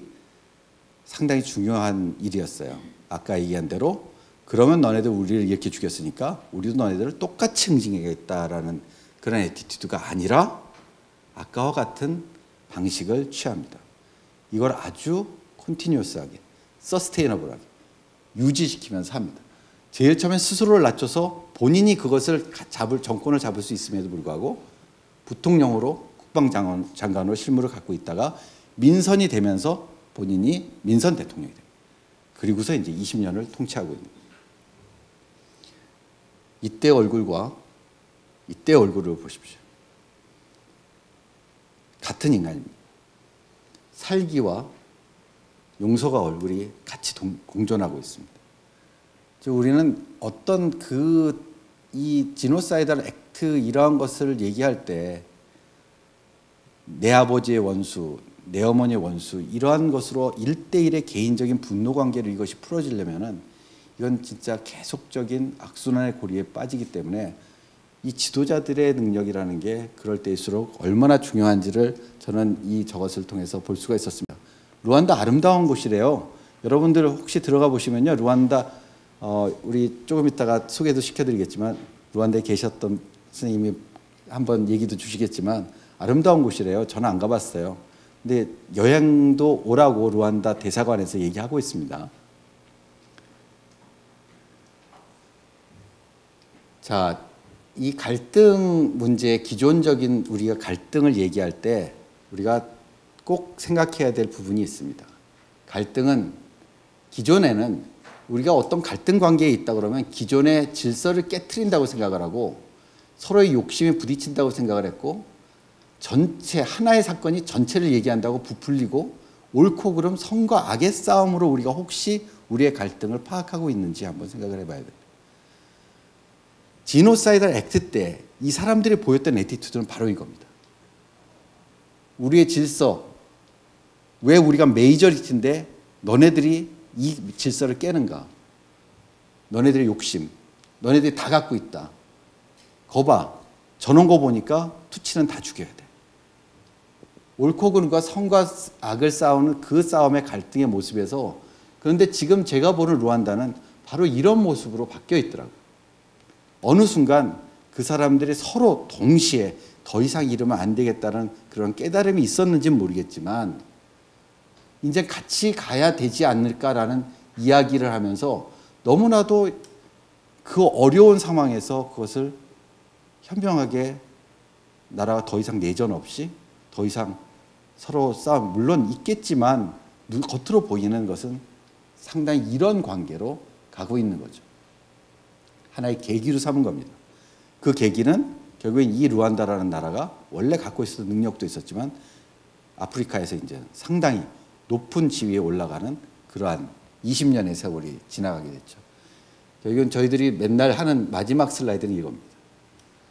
상당히 중요한 일이었어요. 아까 얘기한 대로 그러면 너네들 우리를 이렇게 죽였으니까 우리도 너네들을 똑같이 응징해야겠다라는 그런 attitude가 아니라 아까와 같은 방식을 취합니다. 이걸 아주 continuous하게, sustainable하게 유지시키면서 합니다. 제일 처음에 스스로를 낮춰서 본인이 그것을 잡을 정권을 잡을 수 있음에도 불구하고 부통령으로 국방장관으로 실무를 갖고 있다가 민선이 되면서 본인이 민선 대통령이 됩니다. 그리고서 이제 20년을 통치하고 있는 이때 얼굴과 이때 얼굴을 보십시오. 같은 인간입니다. 살기와 용서가 얼굴이 같이 동, 공존하고 있습니다. 우리는 어떤 그 이 지노사이달 액트 이러한 것을 얘기할 때 내 아버지의 원수, 내 어머니의 원수 이러한 것으로 일대일의 개인적인 분노 관계로 이것이 풀어지려면은 이건 진짜 계속적인 악순환의 고리에 빠지기 때문에 이 지도자들의 능력이라는 게 그럴 때일수록 얼마나 중요한지를 저는 이 저것을 통해서 볼 수가 있었습니다. 루안다 아름다운 곳이래요. 여러분들 혹시 들어가 보시면요, 루안다 어, 우리 조금 있다가 소개도 시켜드리겠지만 루안다에 계셨던 선생님이 한번 얘기도 주시겠지만 아름다운 곳이래요. 저는 안 가봤어요. 근데 여행도 오라고 루안다 대사관에서 얘기하고 있습니다. 자, 이 갈등 문제 기존적인 우리가 갈등을 얘기할 때 우리가 꼭 생각해야 될 부분이 있습니다. 갈등은 기존에는 우리가 어떤 갈등 관계에 있다 그러면 기존의 질서를 깨뜨린다고 생각을 하고 서로의 욕심에 부딪힌다고 생각을 했고 전체 하나의 사건이 전체를 얘기한다고 부풀리고 옳고 그름 선과 악의 싸움으로 우리가 혹시 우리의 갈등을 파악하고 있는지 한번 생각을 해봐야 돼요. genocidal act 때 이 사람들이 보였던 attitude는 바로 이겁니다. 우리의 질서, 왜 우리가 메이저리티인데 너네들이 이 질서를 깨는가? 너네들의 욕심, 너네들이 다 갖고 있다. 거봐, 저런 거 보니까 투치는 다 죽여야 돼. 옳고 그름과 선과 악을 싸우는 그 싸움의 갈등의 모습에서 그런데 지금 제가 보는 루안다는 바로 이런 모습으로 바뀌어 있더라고요. 어느 순간 그 사람들이 서로 동시에 더 이상 이러면 안 되겠다는 그런 깨달음이 있었는지는 모르겠지만 이제 같이 가야 되지 않을까라는 이야기를 하면서 너무나도 그 어려운 상황에서 그것을 현명하게 나라가 더 이상 내전 없이 더 이상 서로 싸움 물론 있겠지만 눈- 겉으로 보이는 것은 상당히 이런 관계로 가고 있는 거죠. 하나의 계기로 삼은 겁니다. 그 계기는 결국엔 이 루안다라는 나라가 원래 갖고 있었던 능력도 있었지만 아프리카에서 이제 상당히 높은 지위에 올라가는 그러한 20년의 세월이 지나가게 됐죠. 결국은 저희들이 맨날 하는 마지막 슬라이드는 이겁니다.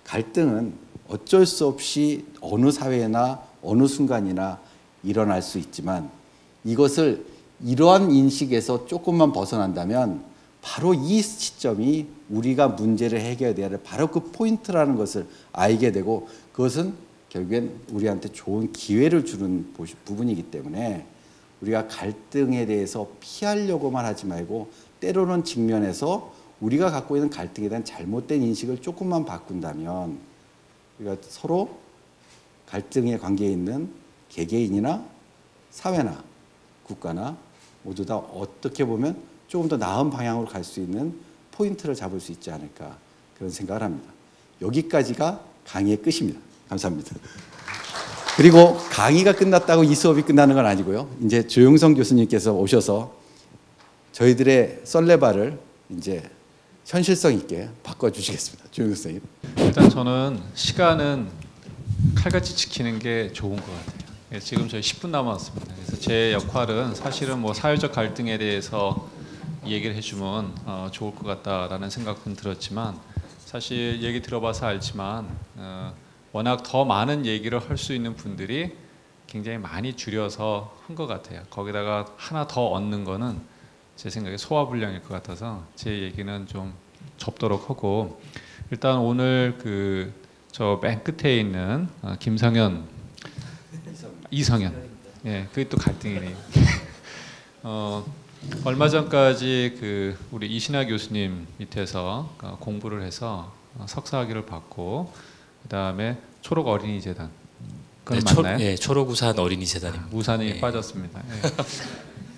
갈등은 어쩔 수 없이 어느 사회나 어느 순간이나 일어날 수 있지만 이것을 이러한 인식에서 조금만 벗어난다면 바로 이 시점이 우리가 문제를 해결해야 될 바로 그 포인트라는 것을 알게 되고 그것은 결국엔 우리한테 좋은 기회를 주는 부분이기 때문에 우리가 갈등에 대해서 피하려고만 하지 말고 때로는 직면해서 우리가 갖고 있는 갈등에 대한 잘못된 인식을 조금만 바꾼다면 우리가 서로 갈등의 관계에 있는 개개인이나 사회나 국가나 모두 다 어떻게 보면 조금 더 나은 방향으로 갈 수 있는 포인트를 잡을 수 있지 않을까 그런 생각을 합니다. 여기까지가 강의의 끝입니다. 감사합니다. 그리고 강의가 끝났다고 이 수업이 끝나는 건 아니고요. 이제 조용성 교수님께서 오셔서 저희들의 썰레바를 이제 현실성 있게 바꿔주시겠습니다. 조용 선생님.
일단 저는 시간은 칼같이 지키는 게 좋은 것 같아요. 예, 지금 저희 10분 남았습니다. 그래서 제 역할은 사실은 뭐 사회적 갈등에 대해서 얘기를 해주면 어, 좋을 것 같다라는 생각은 들었지만 사실 얘기 들어봐서 알지만 어, 워낙 더 많은 얘기를 할 수 있는 분들이 굉장히 많이 줄여서 한 것 같아요. 거기다가 하나 더 얻는 거는 제 생각에 소화불량일 것 같아서 제 얘기는 좀 접도록 하고 일단 오늘 그 저 맨 끝에 있는 어, 김성현 이성현 예 그게 또 갈등이네요. 어 얼마 전까지 그 우리 이신하 교수님 밑에서 어, 공부를 해서 어, 석사학위를 받고 그 다음에 초록 어린이 재단 그건
네, 초,
맞나요?
예, 초록 우산 어린이 재단입니다.
우산이
예.
빠졌습니다. 예.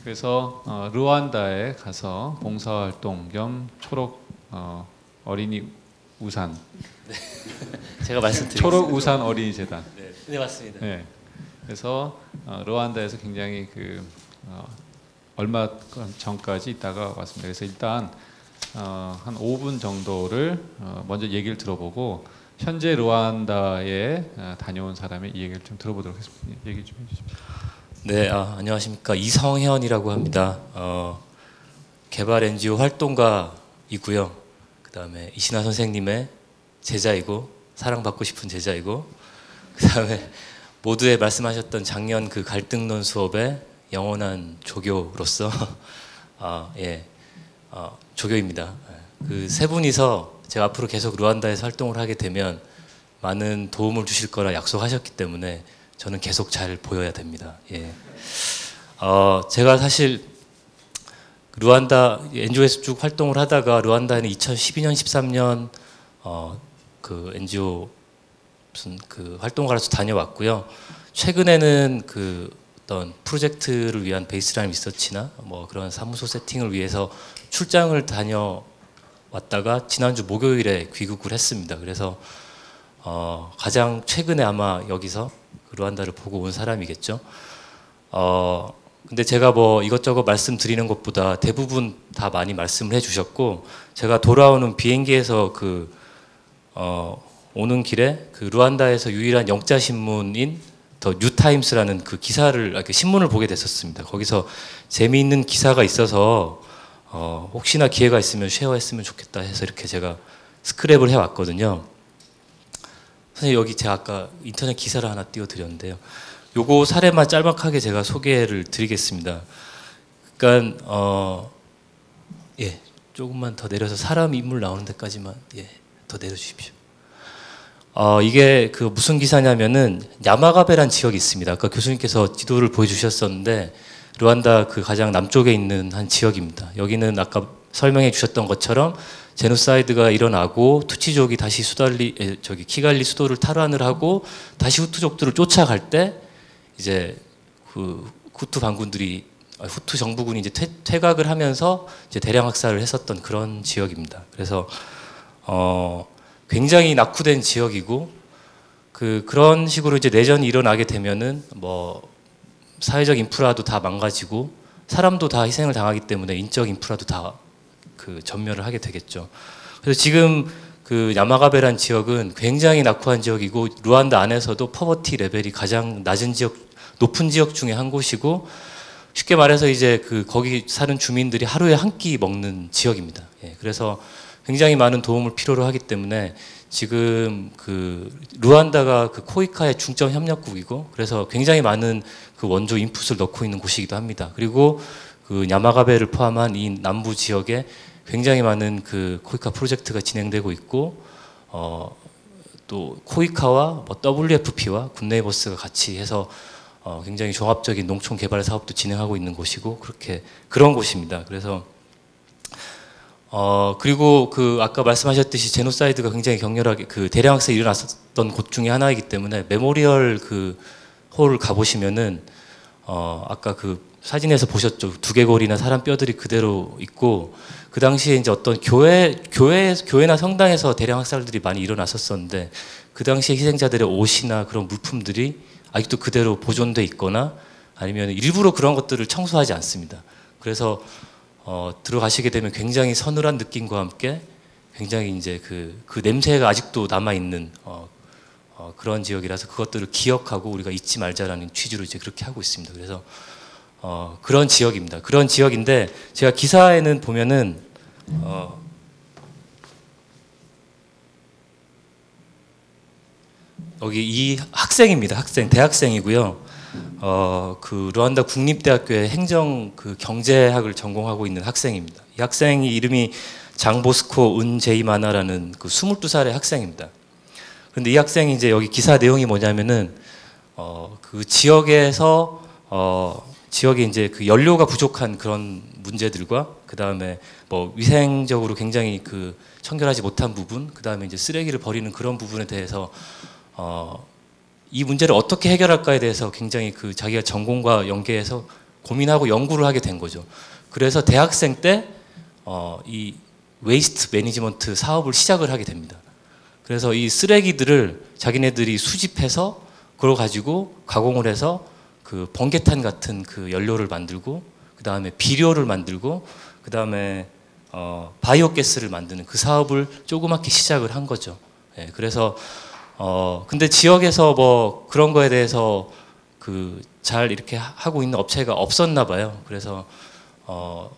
그래서 어, 르완다에 가서 봉사활동 겸 초록 어, 어린이 우산,
제가 말씀드리겠습니다.
초록 우산 어린이 재단.
네, 네 맞습니다.
네. 그래서 어, 르완다에서 굉장히 그 어, 얼마 전까지 있다가 왔습니다. 그래서 일단 어, 한 5분 정도를 어, 먼저 얘기를 들어보고 현재 르완다에 어, 다녀온 사람의 이 얘기를 좀 들어보도록 하겠습니다. 얘기 좀 해주시죠.
네, 아, 안녕하십니까 이성현이라고 합니다. 어, 개발 NGO 활동가이고요. 그다음에 이신하 선생님의 제자이고 사랑받고 싶은 제자이고 그다음에 모두에 말씀하셨던 작년 그 갈등론 수업의 영원한 조교로서 아, 예, 어, 조교입니다. 그 세 분이서 제가 앞으로 계속 루안다에서 활동을 하게 되면 많은 도움을 주실 거라 약속하셨기 때문에 저는 계속 잘 보여야 됩니다. 예. 어, 제가 사실 루안다 NGO에서 쭉 활동을 하다가 루안다에는 2012년, 13년 어, 그 NGO 무슨 그 활동가로서 다녀왔고요. 최근에는 그 어떤 프로젝트를 위한 베이스라인 리서치나 뭐 그런 사무소 세팅을 위해서 출장을 다녀왔다가 지난주 목요일에 귀국을 했습니다. 그래서 어, 가장 최근에 아마 여기서 그 루안다를 보고 온 사람이겠죠. 어, 근데 제가 뭐 이것저것 말씀드리는 것보다 대부분 다 많이 말씀을 해주셨고 제가 돌아오는 비행기에서 그 어, 오는 길에 그 루안다에서 유일한 영자 신문인 더 뉴타임스라는 그 기사를 아, 그 신문을 보게 됐었습니다. 거기서 재미있는 기사가 있어서 어, 혹시나 기회가 있으면 쉐어했으면 좋겠다 해서 이렇게 제가 스크랩을 해왔거든요. 선생님 여기 제가 아까 인터넷 기사를 하나 띄워드렸는데요. 요거 사례만 짤막하게 제가 소개를 드리겠습니다. 그러니까 어, 예 조금만 더 내려서 사람 인물 나오는 데까지만 예더 내려주십시오. 어, 이게 그 무슨 기사냐면은 야마가베란 지역이 있습니다. 아까 교수님께서 지도를 보여주셨었는데 르완다 그 가장 남쪽에 있는 한 지역입니다. 여기는 아까 설명해 주셨던 것처럼 제노사이드가 일어나고 투치족이 다시 수달리 에, 저기 키갈리 수도를 탈환을 하고 다시 후투족들을 쫓아갈 때 이제 그 후투 반군들이 아, 후투 정부군이 이제 퇴, 퇴각을 하면서 이제 대량 학살을 했었던 그런 지역입니다. 그래서 어, 굉장히 낙후된 지역이고 그 그런 식으로 이제 내전이 일어나게 되면은 뭐 사회적 인프라도 다 망가지고 사람도 다 희생을 당하기 때문에 인적 인프라도 다 그 전멸을 하게 되겠죠. 그래서 지금 그 야마가베란 지역은 굉장히 낙후한 지역이고 루안다 안에서도 퍼버티 레벨이 가장 낮은 지역 높은 지역 중에 한 곳이고 쉽게 말해서 이제 그 거기 사는 주민들이 하루에 한 끼 먹는 지역입니다. 예, 그래서 굉장히 많은 도움을 필요로 하기 때문에 지금 그 루안다가 그 코이카의 중점 협력국이고 그래서 굉장히 많은 그 원조 인풋을 넣고 있는 곳이기도 합니다. 그리고 그 냐마가베를 포함한 이 남부 지역에 굉장히 많은 그 코이카 프로젝트가 진행되고 있고 어, 또 코이카와 뭐 WFP와 굿네이버스가 같이 해서 어, 굉장히 종합적인 농촌 개발 사업도 진행하고 있는 곳이고 그렇게 그런 곳입니다. 그래서 어 그리고 그 아까 말씀하셨듯이 제노사이드가 굉장히 격렬하게 그 대량 학살이 일어났었던 곳 중에 하나이기 때문에 memorial 그 홀을 가보시면은 어 아까 그 사진에서 보셨죠 두개골이나 사람 뼈들이 그대로 있고 그 당시에 이제 어떤 교회 교회 교회나 성당에서 대량 학살들이 많이 일어났었었는데 그 당시에 희생자들의 옷이나 그런 물품들이 아직도 그대로 보존돼 있거나 아니면 일부러 그런 것들을 청소하지 않습니다. 그래서 어, 들어가시게 되면 굉장히 서늘한 느낌과 함께 굉장히 이제 그, 그 냄새가 아직도 남아 있는 어, 어, 그런 지역이라서 그것들을 기억하고 우리가 잊지 말자라는 취지로 이제 그렇게 하고 있습니다. 그래서 어, 그런 지역입니다. 그런 지역인데 제가 기사에는 보면은 어, 여기 이 학생입니다. 학생 대학생이고요. 어, 그 루안다 국립대학교의 행정 그 경제학을 전공하고 있는 학생입니다. 이 학생이 이름이 장보스코 은제이마나라는 그 22살의 학생입니다. 근데 이 학생이 이제 여기 기사 내용이 뭐냐면은 어, 그 지역에서 어, 지역에 이제 그 연료가 부족한 그런 문제들과 그 다음에 뭐 위생적으로 굉장히 그 청결하지 못한 부분, 그 다음에 이제 쓰레기를 버리는 그런 부분에 대해서 어, 이 문제를 어떻게 해결할까에 대해서 굉장히 그 자기가 전공과 연계해서 고민하고 연구를 하게 된 거죠. 그래서 대학생 때 어, 이 waste management 사업을 시작을 하게 됩니다. 그래서 이 쓰레기들을 자기네들이 수집해서 그걸 가지고 가공을 해서 그 번개탄 같은 그 연료를 만들고 그 다음에 비료를 만들고 그 다음에 어, 바이오 가스를 만드는 그 사업을 조그맣게 시작을 한 거죠. 예, 그래서 어 근데 지역에서 뭐 그런 거에 대해서 그 잘 이렇게 하- 하고 있는 업체가 없었나 봐요. 그래서 어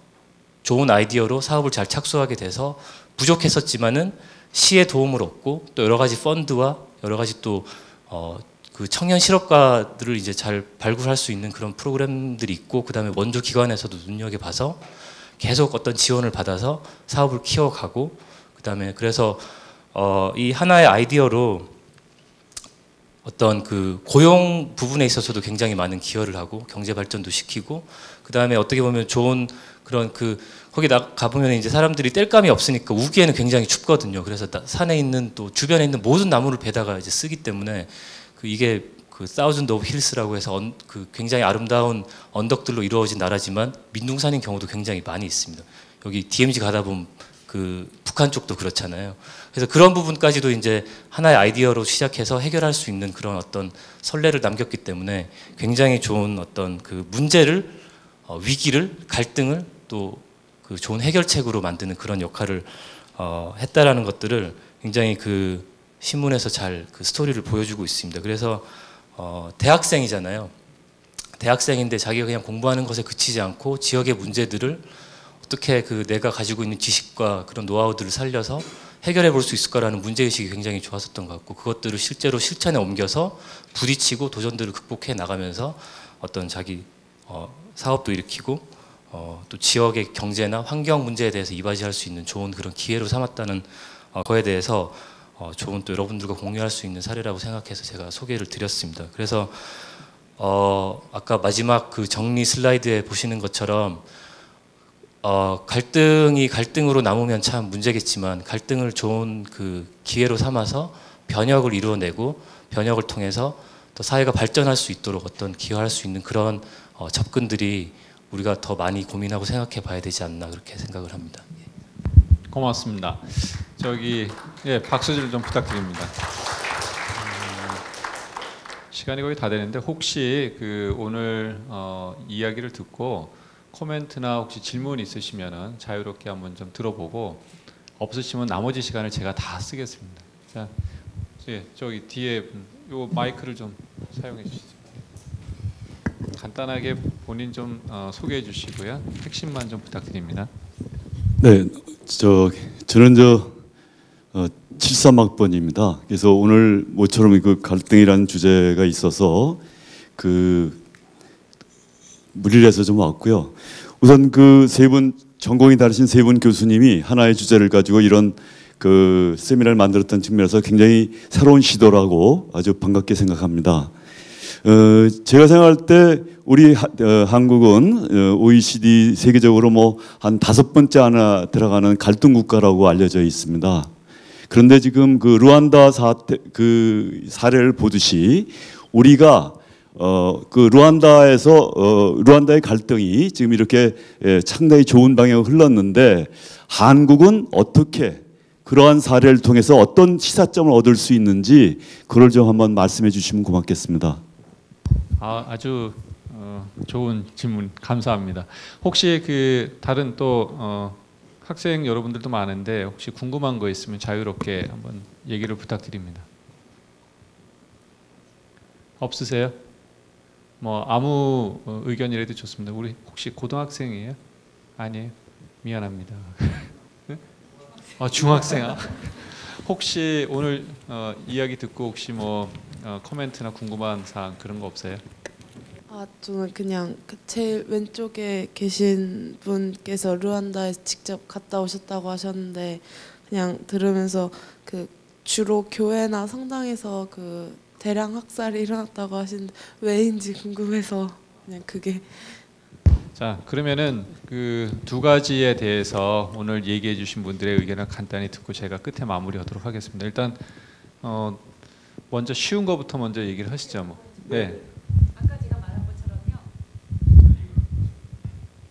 좋은 아이디어로 사업을 잘 착수하게 돼서 부족했었지만은 시의 도움을 얻고 또 여러 가지 펀드와 여러 가지 또 어 그 청년 실업가들을 이제 잘 발굴할 수 있는 그런 프로그램들이 있고 그다음에 원조 기관에서도 눈여겨 봐서 계속 어떤 지원을 받아서 사업을 키워가고 그다음에 그래서 어, 이 하나의 아이디어로 어떤 그 고용 부분에 있어서도 굉장히 많은 기여를 하고 경제 발전도 시키고 그 다음에 어떻게 보면 좋은 그런 그 거기 나 가 보면 이제 사람들이 뗄감이 없으니까 우기에는 굉장히 춥거든요. 그래서 나- 산에 있는 또 주변에 있는 모든 나무를 베다가 이제 쓰기 때문에 그 이게 그 thousand of hills라고 해서 언, 그 굉장히 아름다운 언덕들로 이루어진 나라지만 민둥산인 경우도 굉장히 많이 있습니다. 여기 DMZ 가다 보면 그 북한 쪽도 그렇잖아요. 그래서 그런 부분까지도 이제 하나의 아이디어로 시작해서 해결할 수 있는 그런 어떤 선례를 남겼기 때문에 굉장히 좋은 어떤 그 문제를 어, 위기를 갈등을 또 그 좋은 해결책으로 만드는 그런 역할을 어, 했다라는 것들을 굉장히 그 신문에서 잘 그 스토리를 보여주고 있습니다. 그래서 어, 대학생이잖아요. 대학생인데 자기가 그냥 공부하는 것에 그치지 않고 지역의 문제들을 어떻게 그 내가 가지고 있는 지식과 그런 노하우들을 살려서 해결해 볼 수 있을까라는 문제의식이 굉장히 좋았었던 것 같고 그것들을 실제로 실천에 옮겨서 부딪히고 도전들을 극복해 나가면서 어떤 자기 어, 사업도 일으키고 어, 또 지역의 경제나 환경 문제에 대해서 이바지할 수 있는 좋은 그런 기회로 삼았다는 어, 거에 대해서 어, 좋은 또 여러분들과 공유할 수 있는 사례라고 생각해서 제가 소개를 드렸습니다. 그래서 어, 아까 마지막 그 정리 슬라이드에 보시는 것처럼 어, 갈등이 갈등으로 남으면 참 문제겠지만 갈등을 좋은 그 기회로 삼아서 변혁을 이루어내고 변혁을 통해서 또 사회가 발전할 수 있도록 어떤 기여할 수 있는 그런 어, 접근들이 우리가 더 많이 고민하고 생각해 봐야 되지 않나 그렇게 생각을 합니다.
고맙습니다. 저기 예 박수질 좀 부탁드립니다. 음, 시간이 거의 다 되는데 혹시 그 오늘 어, 이야기를 듣고 코멘트나 혹시 질문 있으시면은 자유롭게 한번 좀 들어보고 없으시면 나머지 시간을 제가 다 쓰겠습니다. 자, 예, 저기 뒤에 음, 요 마이크를 좀 사용해 주시죠. 간단하게 본인 좀 어, 소개해 주시고요. 핵심만 좀 부탁드립니다.
네, 저 저는 저 어, 73학번입니다. 그래서 오늘 모처럼 그 갈등이라는 주제가 있어서 그 무리를 해서 좀 왔고요. 우선 그 세 분 전공이 다르신 세 분 교수님이 하나의 주제를 가지고 이런 그 세미나를 만들었던 측면에서 굉장히 새로운 시도라고 아주 반갑게 생각합니다. 어, 제가 생각할 때 우리 하- 어, 한국은 어, OECD 세계적으로 뭐 한 다섯 번째 하나 들어가는 갈등 국가라고 알려져 있습니다. 그런데 지금 그 루안다 사태 그 사례를 보듯이 우리가 어 그 루안다에서 어 루안다의 갈등이 지금 이렇게 예, 상당히 좋은 방향으로 흘렀는데 한국은 어떻게 그러한 사례를 통해서 어떤 시사점을 얻을 수 있는지 그걸 좀 한번 말씀해 주시면 고맙겠습니다.
아, 아주 어, 좋은 질문 감사합니다. 혹시 그 다른 또 어, 학생 여러분들도 많은데 혹시 궁금한 거 있으면 자유롭게 한번 얘기를 부탁드립니다. 없으세요? 뭐 아무 어, 의견이라도 좋습니다. 우리 혹시 고등학생이에요? 아니에요? 미안합니다. 아 중학생. 아. 혹시 오늘 어, 이야기 듣고 혹시 뭐 어, 코멘트나 궁금한 사항 그런 거 없어요?
아 저는 그냥 그 제일 왼쪽에 계신 분께서 루안다에 직접 갔다 오셨다고 하셨는데 그냥 들으면서 그 주로 교회나 성당에서 그 대량 학살이 일어났다고 하시는데 왜인지 궁금해서 그냥 그게
자 그러면은 그 두 가지에 대해서 오늘 얘기해 주신 분들의 의견을 간단히 듣고 제가 끝에 마무리하도록 하겠습니다. 일단 어 먼저 쉬운 거부터 먼저 얘기를 하시죠 뭐. 네.
아까 제가 말한 것처럼요.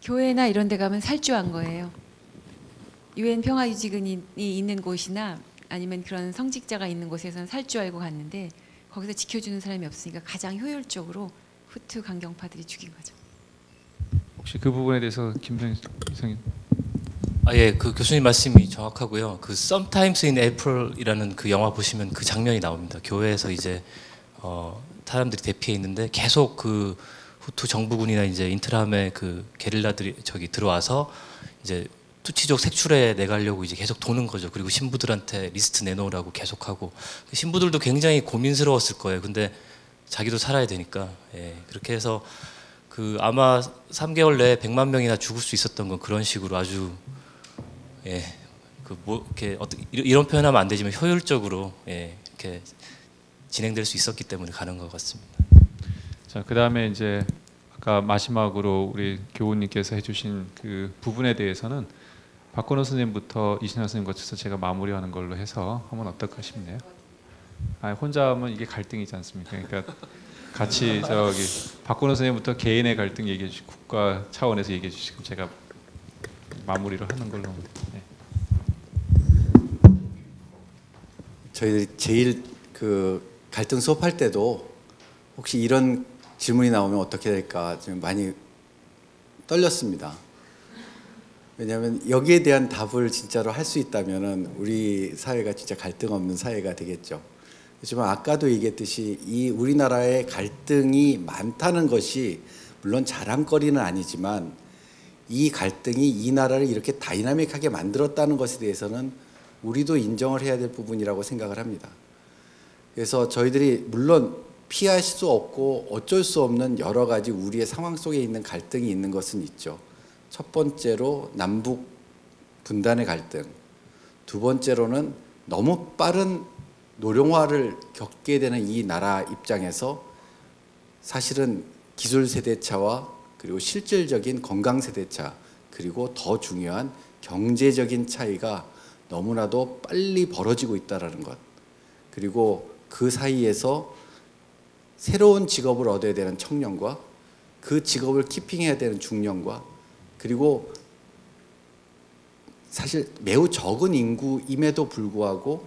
교회나 이런 데 가면 살주한 거예요. 유엔 평화유지군이 있는 곳이나 아니면 그런 성직자가 있는 곳에서는 살주 알고 갔는데 거기서 지켜주는 사람이 없으니까 가장 효율적으로 후투 강경파들이 죽인 거죠.
혹시 그 부분에 대해서 김성 이성님
아 예, 그 교수님 말씀이 정확하고요. 그 Sometimes in April이라는 그 영화 보시면 그 장면이 나옵니다. 교회에서 이제 어, 사람들이 대피해 있는데 계속 그 후투 정부군이나 이제 인트라함의 그 게릴라들이 저기 들어와서 이제 투치족 색출해 내가려고 이제 계속 도는 거죠. 그리고 신부들한테 리스트 내놓으라고 계속하고 그 신부들도 굉장히 고민스러웠을 거예요. 근데 자기도 살아야 되니까 예, 그렇게 해서 그 아마 3개월 내에 100만 명이나 죽을 수 있었던 건 그런 식으로 아주 예, 그뭐 이렇게 어떤 이런 표현하면 안 되지만 효율적으로 예, 이렇게 진행될 수 있었기 때문에 가는 것 같습니다.
자, 그다음에 이제 아까 마지막으로 우리 교우님께서 해주신 그 부분에 대해서는 박건호 선생님부터 이신환 선생님 거쳐서 제가 마무리하는 걸로 해서 하면 어떨까 싶네요. 아, 혼자 하면 이게 갈등이지 않습니까? 그러니까 같이 저기 박건호 선생님부터 개인의 갈등 얘기해 주시고 국가 차원에서 얘기해 주시고 제가 마무리를 하는 걸로. 네.
저희들이 제일 그 갈등 수업할 때도 혹시 이런 질문이 나오면 어떻게 될까 좀 많이 떨렸습니다. 왜냐하면 여기에 대한 답을 진짜로 할 수 있다면은 우리 사회가 진짜 갈등 없는 사회가 되겠죠. 하지만 아까도 얘기했듯이 이 우리나라의 갈등이 많다는 것이 물론 자랑거리는 아니지만 이 갈등이 이 나라를 이렇게 다이나믹하게 만들었다는 것에 대해서는 우리도 인정을 해야 될 부분이라고 생각을 합니다. 그래서 저희들이 물론 피할 수 없고 어쩔 수 없는 여러 가지 우리의 상황 속에 있는 갈등이 있는 것은 있죠. 첫 번째로 남북 분단의 갈등. 두 번째로는 너무 빠른 노령화를 겪게 되는 이 나라 입장에서 사실은 기술 세대차와 그리고 실질적인 건강 세대차 그리고 더 중요한 경제적인 차이가 너무나도 빨리 벌어지고 있다라는 것. 그리고 그 사이에서 새로운 직업을 얻어야 되는 청년과 그 직업을 키핑해야 되는 중년과 그리고 사실 매우 적은 인구임에도 불구하고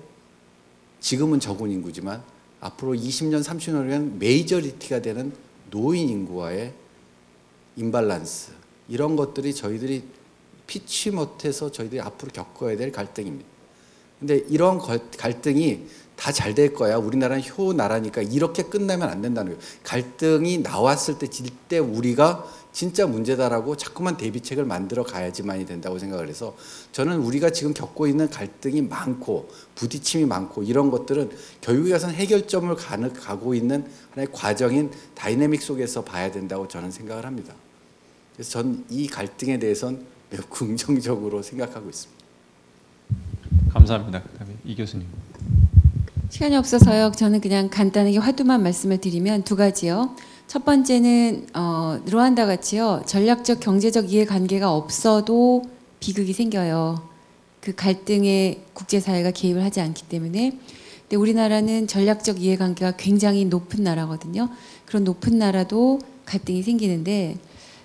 지금은 적은 인구지만 앞으로 20년, 30년이면 메이저리티가 되는 노인 인구와의 임발란스 이런 것들이 저희들이 피치 못해서 저희들이 앞으로 겪어야 될 갈등입니다. 근데 이런 걸- 갈등이 다 잘 될 거야. 우리나라는 효 나라니까 이렇게 끝나면 안 된다는 거예요. 갈등이 나왔을 때 질 때 우리가 진짜 문제다라고 자꾸만 대비책을 만들어 가야지만이 된다고 생각을 해서 저는 우리가 지금 겪고 있는 갈등이 많고 부딪힘이 많고 이런 것들은 결국에 가서는 해결점을 가는, 가고 있는 하나의 과정인 다이내믹 속에서 봐야 된다고 저는 생각을 합니다. 그래서 전 이 갈등에 대해서는 매우 긍정적으로 생각하고 있습니다.
감사합니다. 그다음에 이 교수님.
시간이 없어서요. 저는 그냥 간단하게 화두만 말씀을 드리면 두 가지요. 첫 번째는 어, 루안다 같이요. 전략적 경제적 이해관계가 없어도 비극이 생겨요. 그 갈등에 국제사회가 개입을 하지 않기 때문에. 근데 우리나라는 전략적 이해관계가 굉장히 높은 나라거든요. 그런 높은 나라도 갈등이 생기는데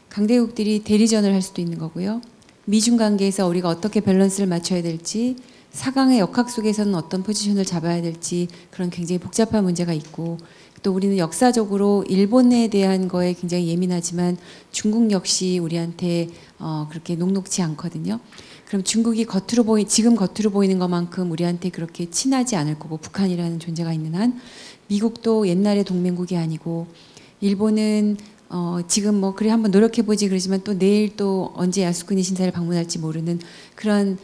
강대국들이 대리전을 할 수도 있는 거고요. 미중 관계에서 우리가 어떻게 밸런스를 맞춰야 될지 사강의 역학 속에서는 어떤 포지션을 잡아야 될지 그런 굉장히 복잡한 문제가 있고 또 우리는 역사적으로 일본에 대한 거에 굉장히 예민하지만 중국 역시 우리한테 어, 그렇게 녹록지 않거든요. 그럼 중국이 겉으로 보이 지금 겉으로 보이는 것만큼 우리한테 그렇게 친하지 않을 거고 북한이라는 존재가 있는 한 미국도 옛날의 동맹국이 아니고 일본은 어, 지금 뭐 그래 한번 노력해 보지 그러지만 또 내일 또 언제 야스쿠니 신사를 방문할지 모르는 그런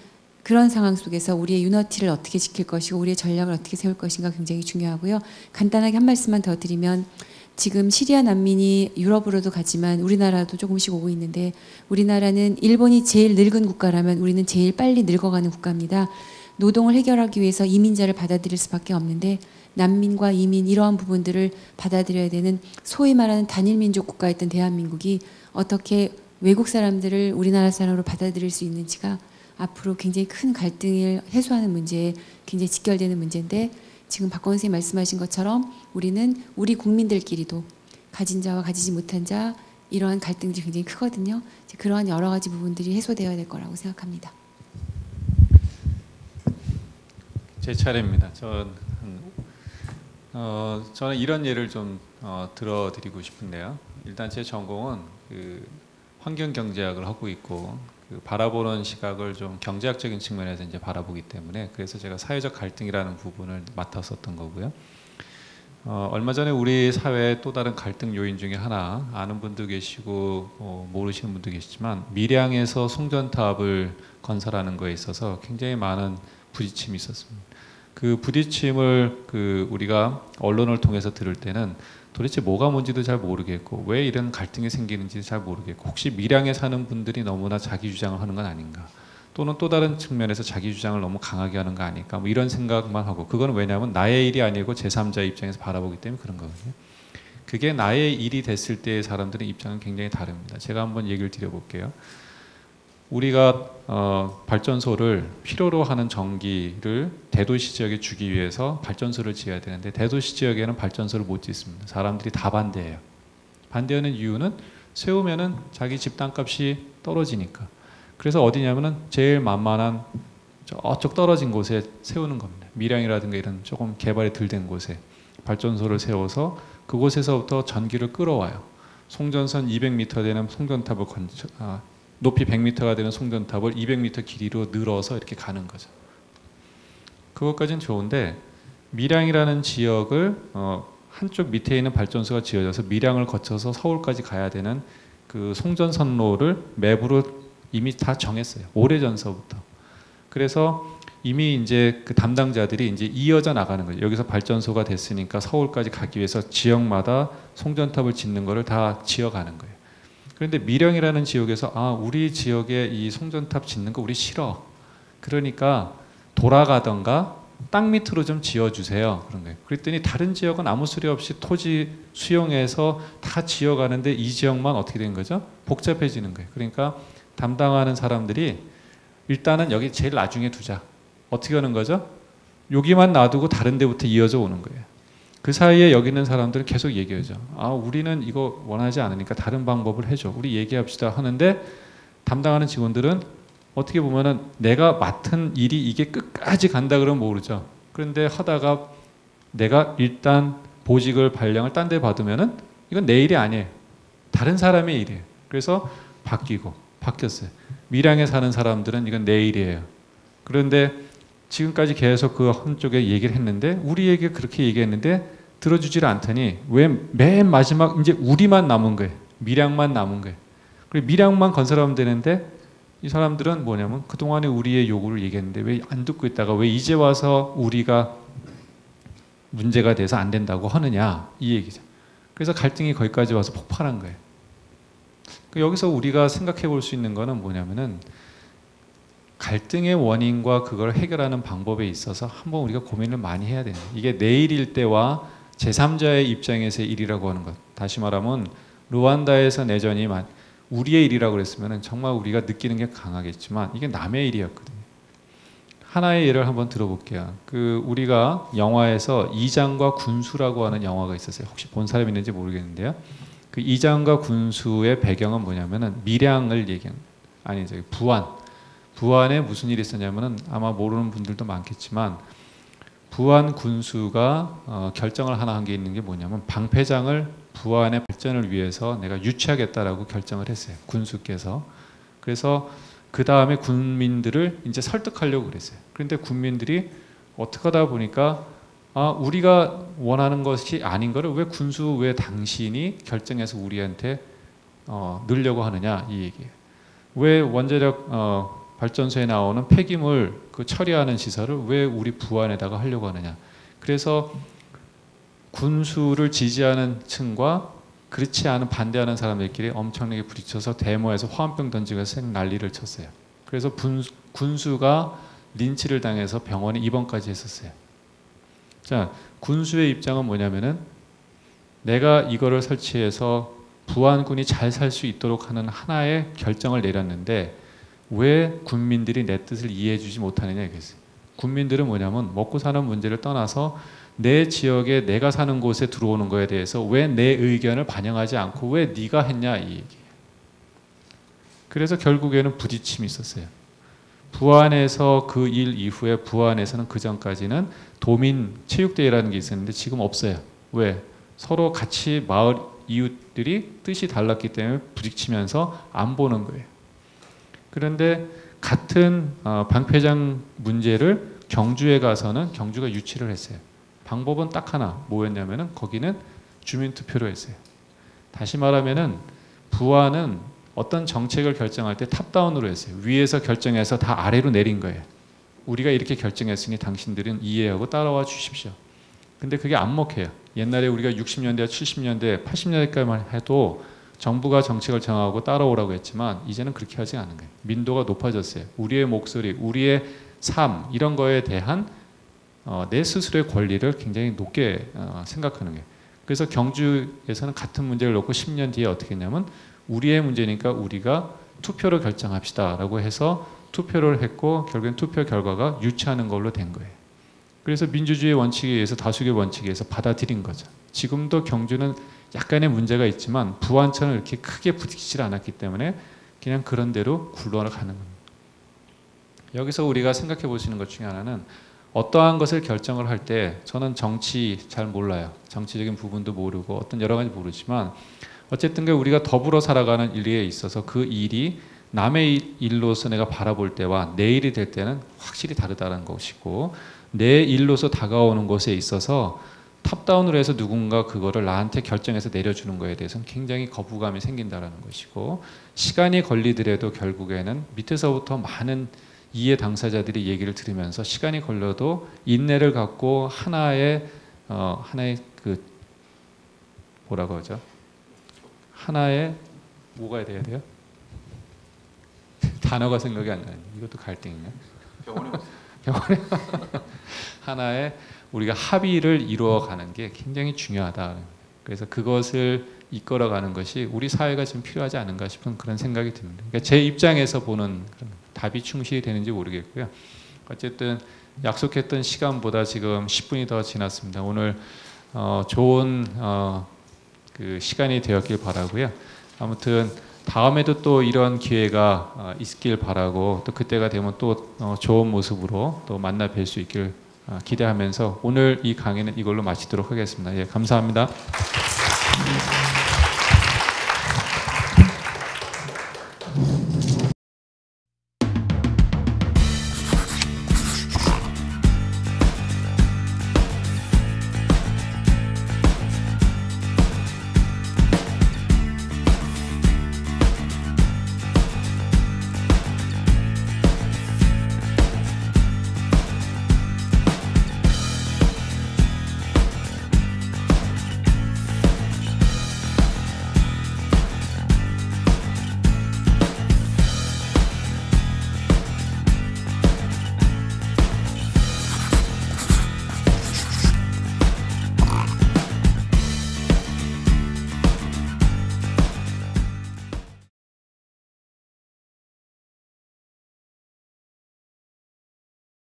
그런 상황 속에서 우리의 유너티를 어떻게 지킬 것이고 우리의 전략을 어떻게 세울 것인가 굉장히 중요하고요. 간단하게 한 말씀만 더 드리면 지금 시리아 난민이 유럽으로도 가지만 우리나라도 조금씩 오고 있는데 우리나라는 일본이 제일 늙은 국가라면 우리는 제일 빨리 늙어가는 국가입니다. 노동을 해결하기 위해서 이민자를 받아들일 수밖에 없는데 난민과 이민 이러한 부분들을 받아들여야 되는 소위 말하는 단일 민족 국가였던 대한민국이 어떻게 외국 사람들을 우리나라 사람으로 받아들일 수 있는지가 앞으로 굉장히 큰 갈등을 해소하는 문제에 굉장히 직결되는 문제인데 지금 박건 선생님 말씀하신 것처럼 우리는 우리 국민들끼리도 가진 자와 가지지 못한 자 이러한 갈등들이 굉장히 크거든요. 그러한 여러 가지 부분들이 해소되어야 될 거라고 생각합니다.
제 차례입니다. 전 어, 저는 이런 예를 좀 어, 들어드리고 싶은데요. 일단 제 전공은 그 환경 경제학을 하고 있고 그 바라보는 시각을 좀 경제학적인 측면에서 이제 바라보기 때문에 그래서 제가 사회적 갈등이라는 부분을 맡았었던 거고요. 어, 얼마 전에 우리 사회의 또 다른 갈등 요인 중에 하나 아는 분도 계시고 어, 모르시는 분도 계시지만 밀양에서 송전탑을 건설하는 거에 있어서 굉장히 많은 부딪힘이 있었습니다. 그 부딪힘을 그 우리가 언론을 통해서 들을 때는 도대체 뭐가 뭔지도 잘 모르겠고 왜 이런 갈등이 생기는지 잘 모르겠고 혹시 밀양에 사는 분들이 너무나 자기 주장을 하는 건 아닌가 또는 또 다른 측면에서 자기 주장을 너무 강하게 하는 거 아닐까 뭐 이런 생각만 하고 그거는 왜냐하면 나의 일이 아니고 제3자 입장에서 바라보기 때문에 그런 거거든요. 그게 나의 일이 됐을 때의 사람들의 입장은 굉장히 다릅니다. 제가 한번 얘기를 드려볼게요. 우리가 어, 발전소를 필요로 하는 전기를 대도시 지역에 주기 위해서 발전소를 지어야 되는데 대도시 지역에는 발전소를 못 짓습니다. 사람들이 다 반대해요. 반대하는 이유는 세우면은 자기 집 땅값이 떨어지니까. 그래서 어디냐면은 제일 만만한 저쪽 떨어진 곳에 세우는 겁니다. 밀양이라든가 이런 조금 개발이 덜 된 곳에 발전소를 세워서 그곳에서부터 전기를 끌어와요. 송전선 200m 되는 송전탑을 아, 높이 100m가 되는 송전탑을 200m 길이로 늘어서 이렇게 가는 거죠. 그것까지는 좋은데 밀양이라는 지역을 어, 한쪽 밑에 있는 발전소가 지어져서 밀양을 거쳐서 서울까지 가야 되는 그 송전선로를 맵으로 이미 다 정했어요. 오래 전서부터. 그래서 이미 이제 그 담당자들이 이제 이어져 나가는 거죠. 여기서 발전소가 됐으니까 서울까지 가기 위해서 지역마다 송전탑을 짓는 거를 다 지어가는 거예요. 그런데 밀양이라는 지역에서 아 우리 지역에 이 송전탑 짓는 거 우리 싫어. 그러니까 돌아가던가 땅 밑으로 좀 지어주세요. 그런 거예요. 그랬더니 다른 지역은 아무 소리 없이 토지 수용해서 다 지어가는데 이 지역만 어떻게 된 거죠? 복잡해지는 거예요. 그러니까 담당하는 사람들이 일단은 여기 제일 나중에 두자. 어떻게 하는 거죠? 여기만 놔두고 다른 데부터 이어져 오는 거예요. 그 사이에 여기 있는 사람들은 계속 얘기하죠. 아, 우리는 이거 원하지 않으니까 다른 방법을 해줘. 우리 얘기합시다 하는데 담당하는 직원들은 어떻게 보면은 내가 맡은 일이 이게 끝까지 간다 그러면 모르죠. 그런데 하다가 내가 일단 보직을 발령을 딴 데 받으면은 이건 내 일이 아니에요. 다른 사람의 일이에요. 그래서 바뀌고 바뀌었어요. 밀양에 사는 사람들은 이건 내 일이에요. 그런데 지금까지 계속 그 한쪽에 얘기를 했는데 우리에게 그렇게 얘기했는데 들어주질 않더니 왜 맨 마지막 이제 우리만 남은 거예요. 밀양만 남은 거예요. 그리고 밀양만 건설하면 되는데 이 사람들은 뭐냐면 그동안에 우리의 요구를 얘기했는데 왜 안 듣고 있다가 왜 이제 와서 우리가 문제가 돼서 안 된다고 하느냐 이 얘기죠. 그래서 갈등이 거기까지 와서 폭발한 거예요. 그 여기서 우리가 생각해 볼 수 있는 거는 뭐냐면은 갈등의 원인과 그걸 해결하는 방법에 있어서 한번 우리가 고민을 많이 해야 돼요. 이게 내 일일 때와 제3자의 입장에서의 일이라고 하는 것. 다시 말하면 루안다에서 내전이 만- 우리의 일이라고 그랬으면 정말 우리가 느끼는 게 강하겠지만 이게 남의 일이었거든요. 하나의 예를 한번 들어볼게요. 그 우리가 영화에서 이장과 군수라고 하는 영화가 있었어요. 혹시 본 사람 있는지 모르겠는데요. 그 이장과 군수의 배경은 뭐냐면은 밀양을 얘기하는 아니 저기 부안 부안에 무슨 일이 있었냐면은 아마 모르는 분들도 많겠지만 부안 군수가 어, 결정을 하나 한 게 있는 게 뭐냐면 방패장을 부안의 발전을 위해서 내가 유치하겠다라고 결정을 했어요. 군수께서 그래서 그 다음에 군민들을 이제 설득하려고 그랬어요. 그런데 군민들이 어떻게 하다 보니까 아 우리가 원하는 것이 아닌 거를 왜 군수 왜 당신이 결정해서 우리한테 어, 넣으려고 하느냐 이 얘기예요. 왜 원자력 어, 발전소에 나오는 폐기물 그 처리하는 시설을 왜 우리 부안에다가 하려고 하느냐. 그래서 군수를 지지하는 층과 그렇지 않은 반대하는 사람들끼리 엄청나게 부딪혀서 데모에서 화환병 던지고 해서 난리를 쳤어요. 그래서 분, 군수가 린치를 당해서 병원에 입원까지 했었어요. 자, 군수의 입장은 뭐냐면은 내가 이거를 설치해서 부안군이 잘 살 수 있도록 하는 하나의 결정을 내렸는데 왜 군민들이 내 뜻을 이해해 주지 못하느냐 이거였어요. 군민들은 뭐냐면 먹고 사는 문제를 떠나서 내 지역에 내가 사는 곳에 들어오는 거에 대해서 왜 내 의견을 반영하지 않고 왜 네가 했냐 이 얘기예요. 그래서 결국에는 부딪힘이 있었어요. 부안에서 그 일 이후에 부안에서는 그 전까지는 도민 체육대회라는 게 있었는데 지금 없어요. 왜? 서로 같이 마을 이웃들이 뜻이 달랐기 때문에 부딪히면서 안 보는 거예요. 그런데 같은 어, 방패장 문제를 경주에 가서는 경주가 유치를 했어요. 방법은 딱 하나 뭐였냐면은 거기는 주민 투표로 했어요. 다시 말하면은 부안은 어떤 정책을 결정할 때 탑다운으로 했어요. 위에서 결정해서 다 아래로 내린 거예요. 우리가 이렇게 결정했으니 당신들은 이해하고 따라와 주십시오. 근데 그게 안 먹혀요. 옛날에 우리가 60년대, 70년대, 80년대까지만 해도 정부가 정책을 정하고 따라오라고 했지만 이제는 그렇게 하지 않은 거예요. 민도가 높아졌어요. 우리의 목소리, 우리의 삶 이런 거에 대한 어, 내 스스로의 권리를 굉장히 높게 어, 생각하는 거예요. 그래서 경주에서는 같은 문제를 놓고 10년 뒤에 어떻게 했냐면 우리의 문제니까 우리가 투표로 결정합시다라고 해서 투표를 했고 결국엔 투표 결과가 유치하는 걸로 된 거예요. 그래서 민주주의 원칙에 의해서 다수의 원칙에 의해서 받아들인 거죠. 지금도 경주는 약간의 문제가 있지만 부안처럼 이렇게 크게 부딪히지 않았기 때문에 그냥 그런 대로 굴러가는 겁니다. 여기서 우리가 생각해 볼 수 있는 것 중에 하나는 어떠한 것을 결정을 할 때 저는 정치 잘 몰라요. 정치적인 부분도 모르고 어떤 여러 가지 모르지만 어쨌든 그 우리가 더불어 살아가는 일에 있어서 그 일이 남의 일로서 내가 바라볼 때와 내 일이 될 때는 확실히 다르다는 것이고 내 일로서 다가오는 것에 있어서 탑다운으로 해서 누군가 그거를 나한테 결정해서 내려주는 거에 대해서는 굉장히 거부감이 생긴다라는 것이고 시간이 걸리더라도 결국에는 밑에서부터 많은 이해 당사자들이 얘기를 들으면서 시간이 걸려도 인내를 갖고 하나의 어, 하나의 그 뭐라고 하죠? 하나의 뭐가 돼야 돼요? 단어가 생각이 안 나요. 이것도 갈등이네. 병원에 병원에 하나의 우리가 합의를 이루어가는 게 굉장히 중요하다. 그래서 그것을 이끌어가는 것이 우리 사회가 지금 필요하지 않은가 싶은 그런 생각이 듭니다. 그러니까 제 입장에서 보는 답이 충실히 되는지 모르겠고요. 어쨌든 약속했던 시간보다 지금 10분이 더 지났습니다. 오늘 어, 좋은 어, 그 시간이 되었길 바라고요. 아무튼 다음에도 또 이런 기회가 어, 있길 바라고 또 그때가 되면 또 어, 좋은 모습으로 또 만나 뵐 수 있길 어, 아, 기대하면서 오늘 이 강의는 이걸로 마치도록 하겠습니다. 예, 감사합니다.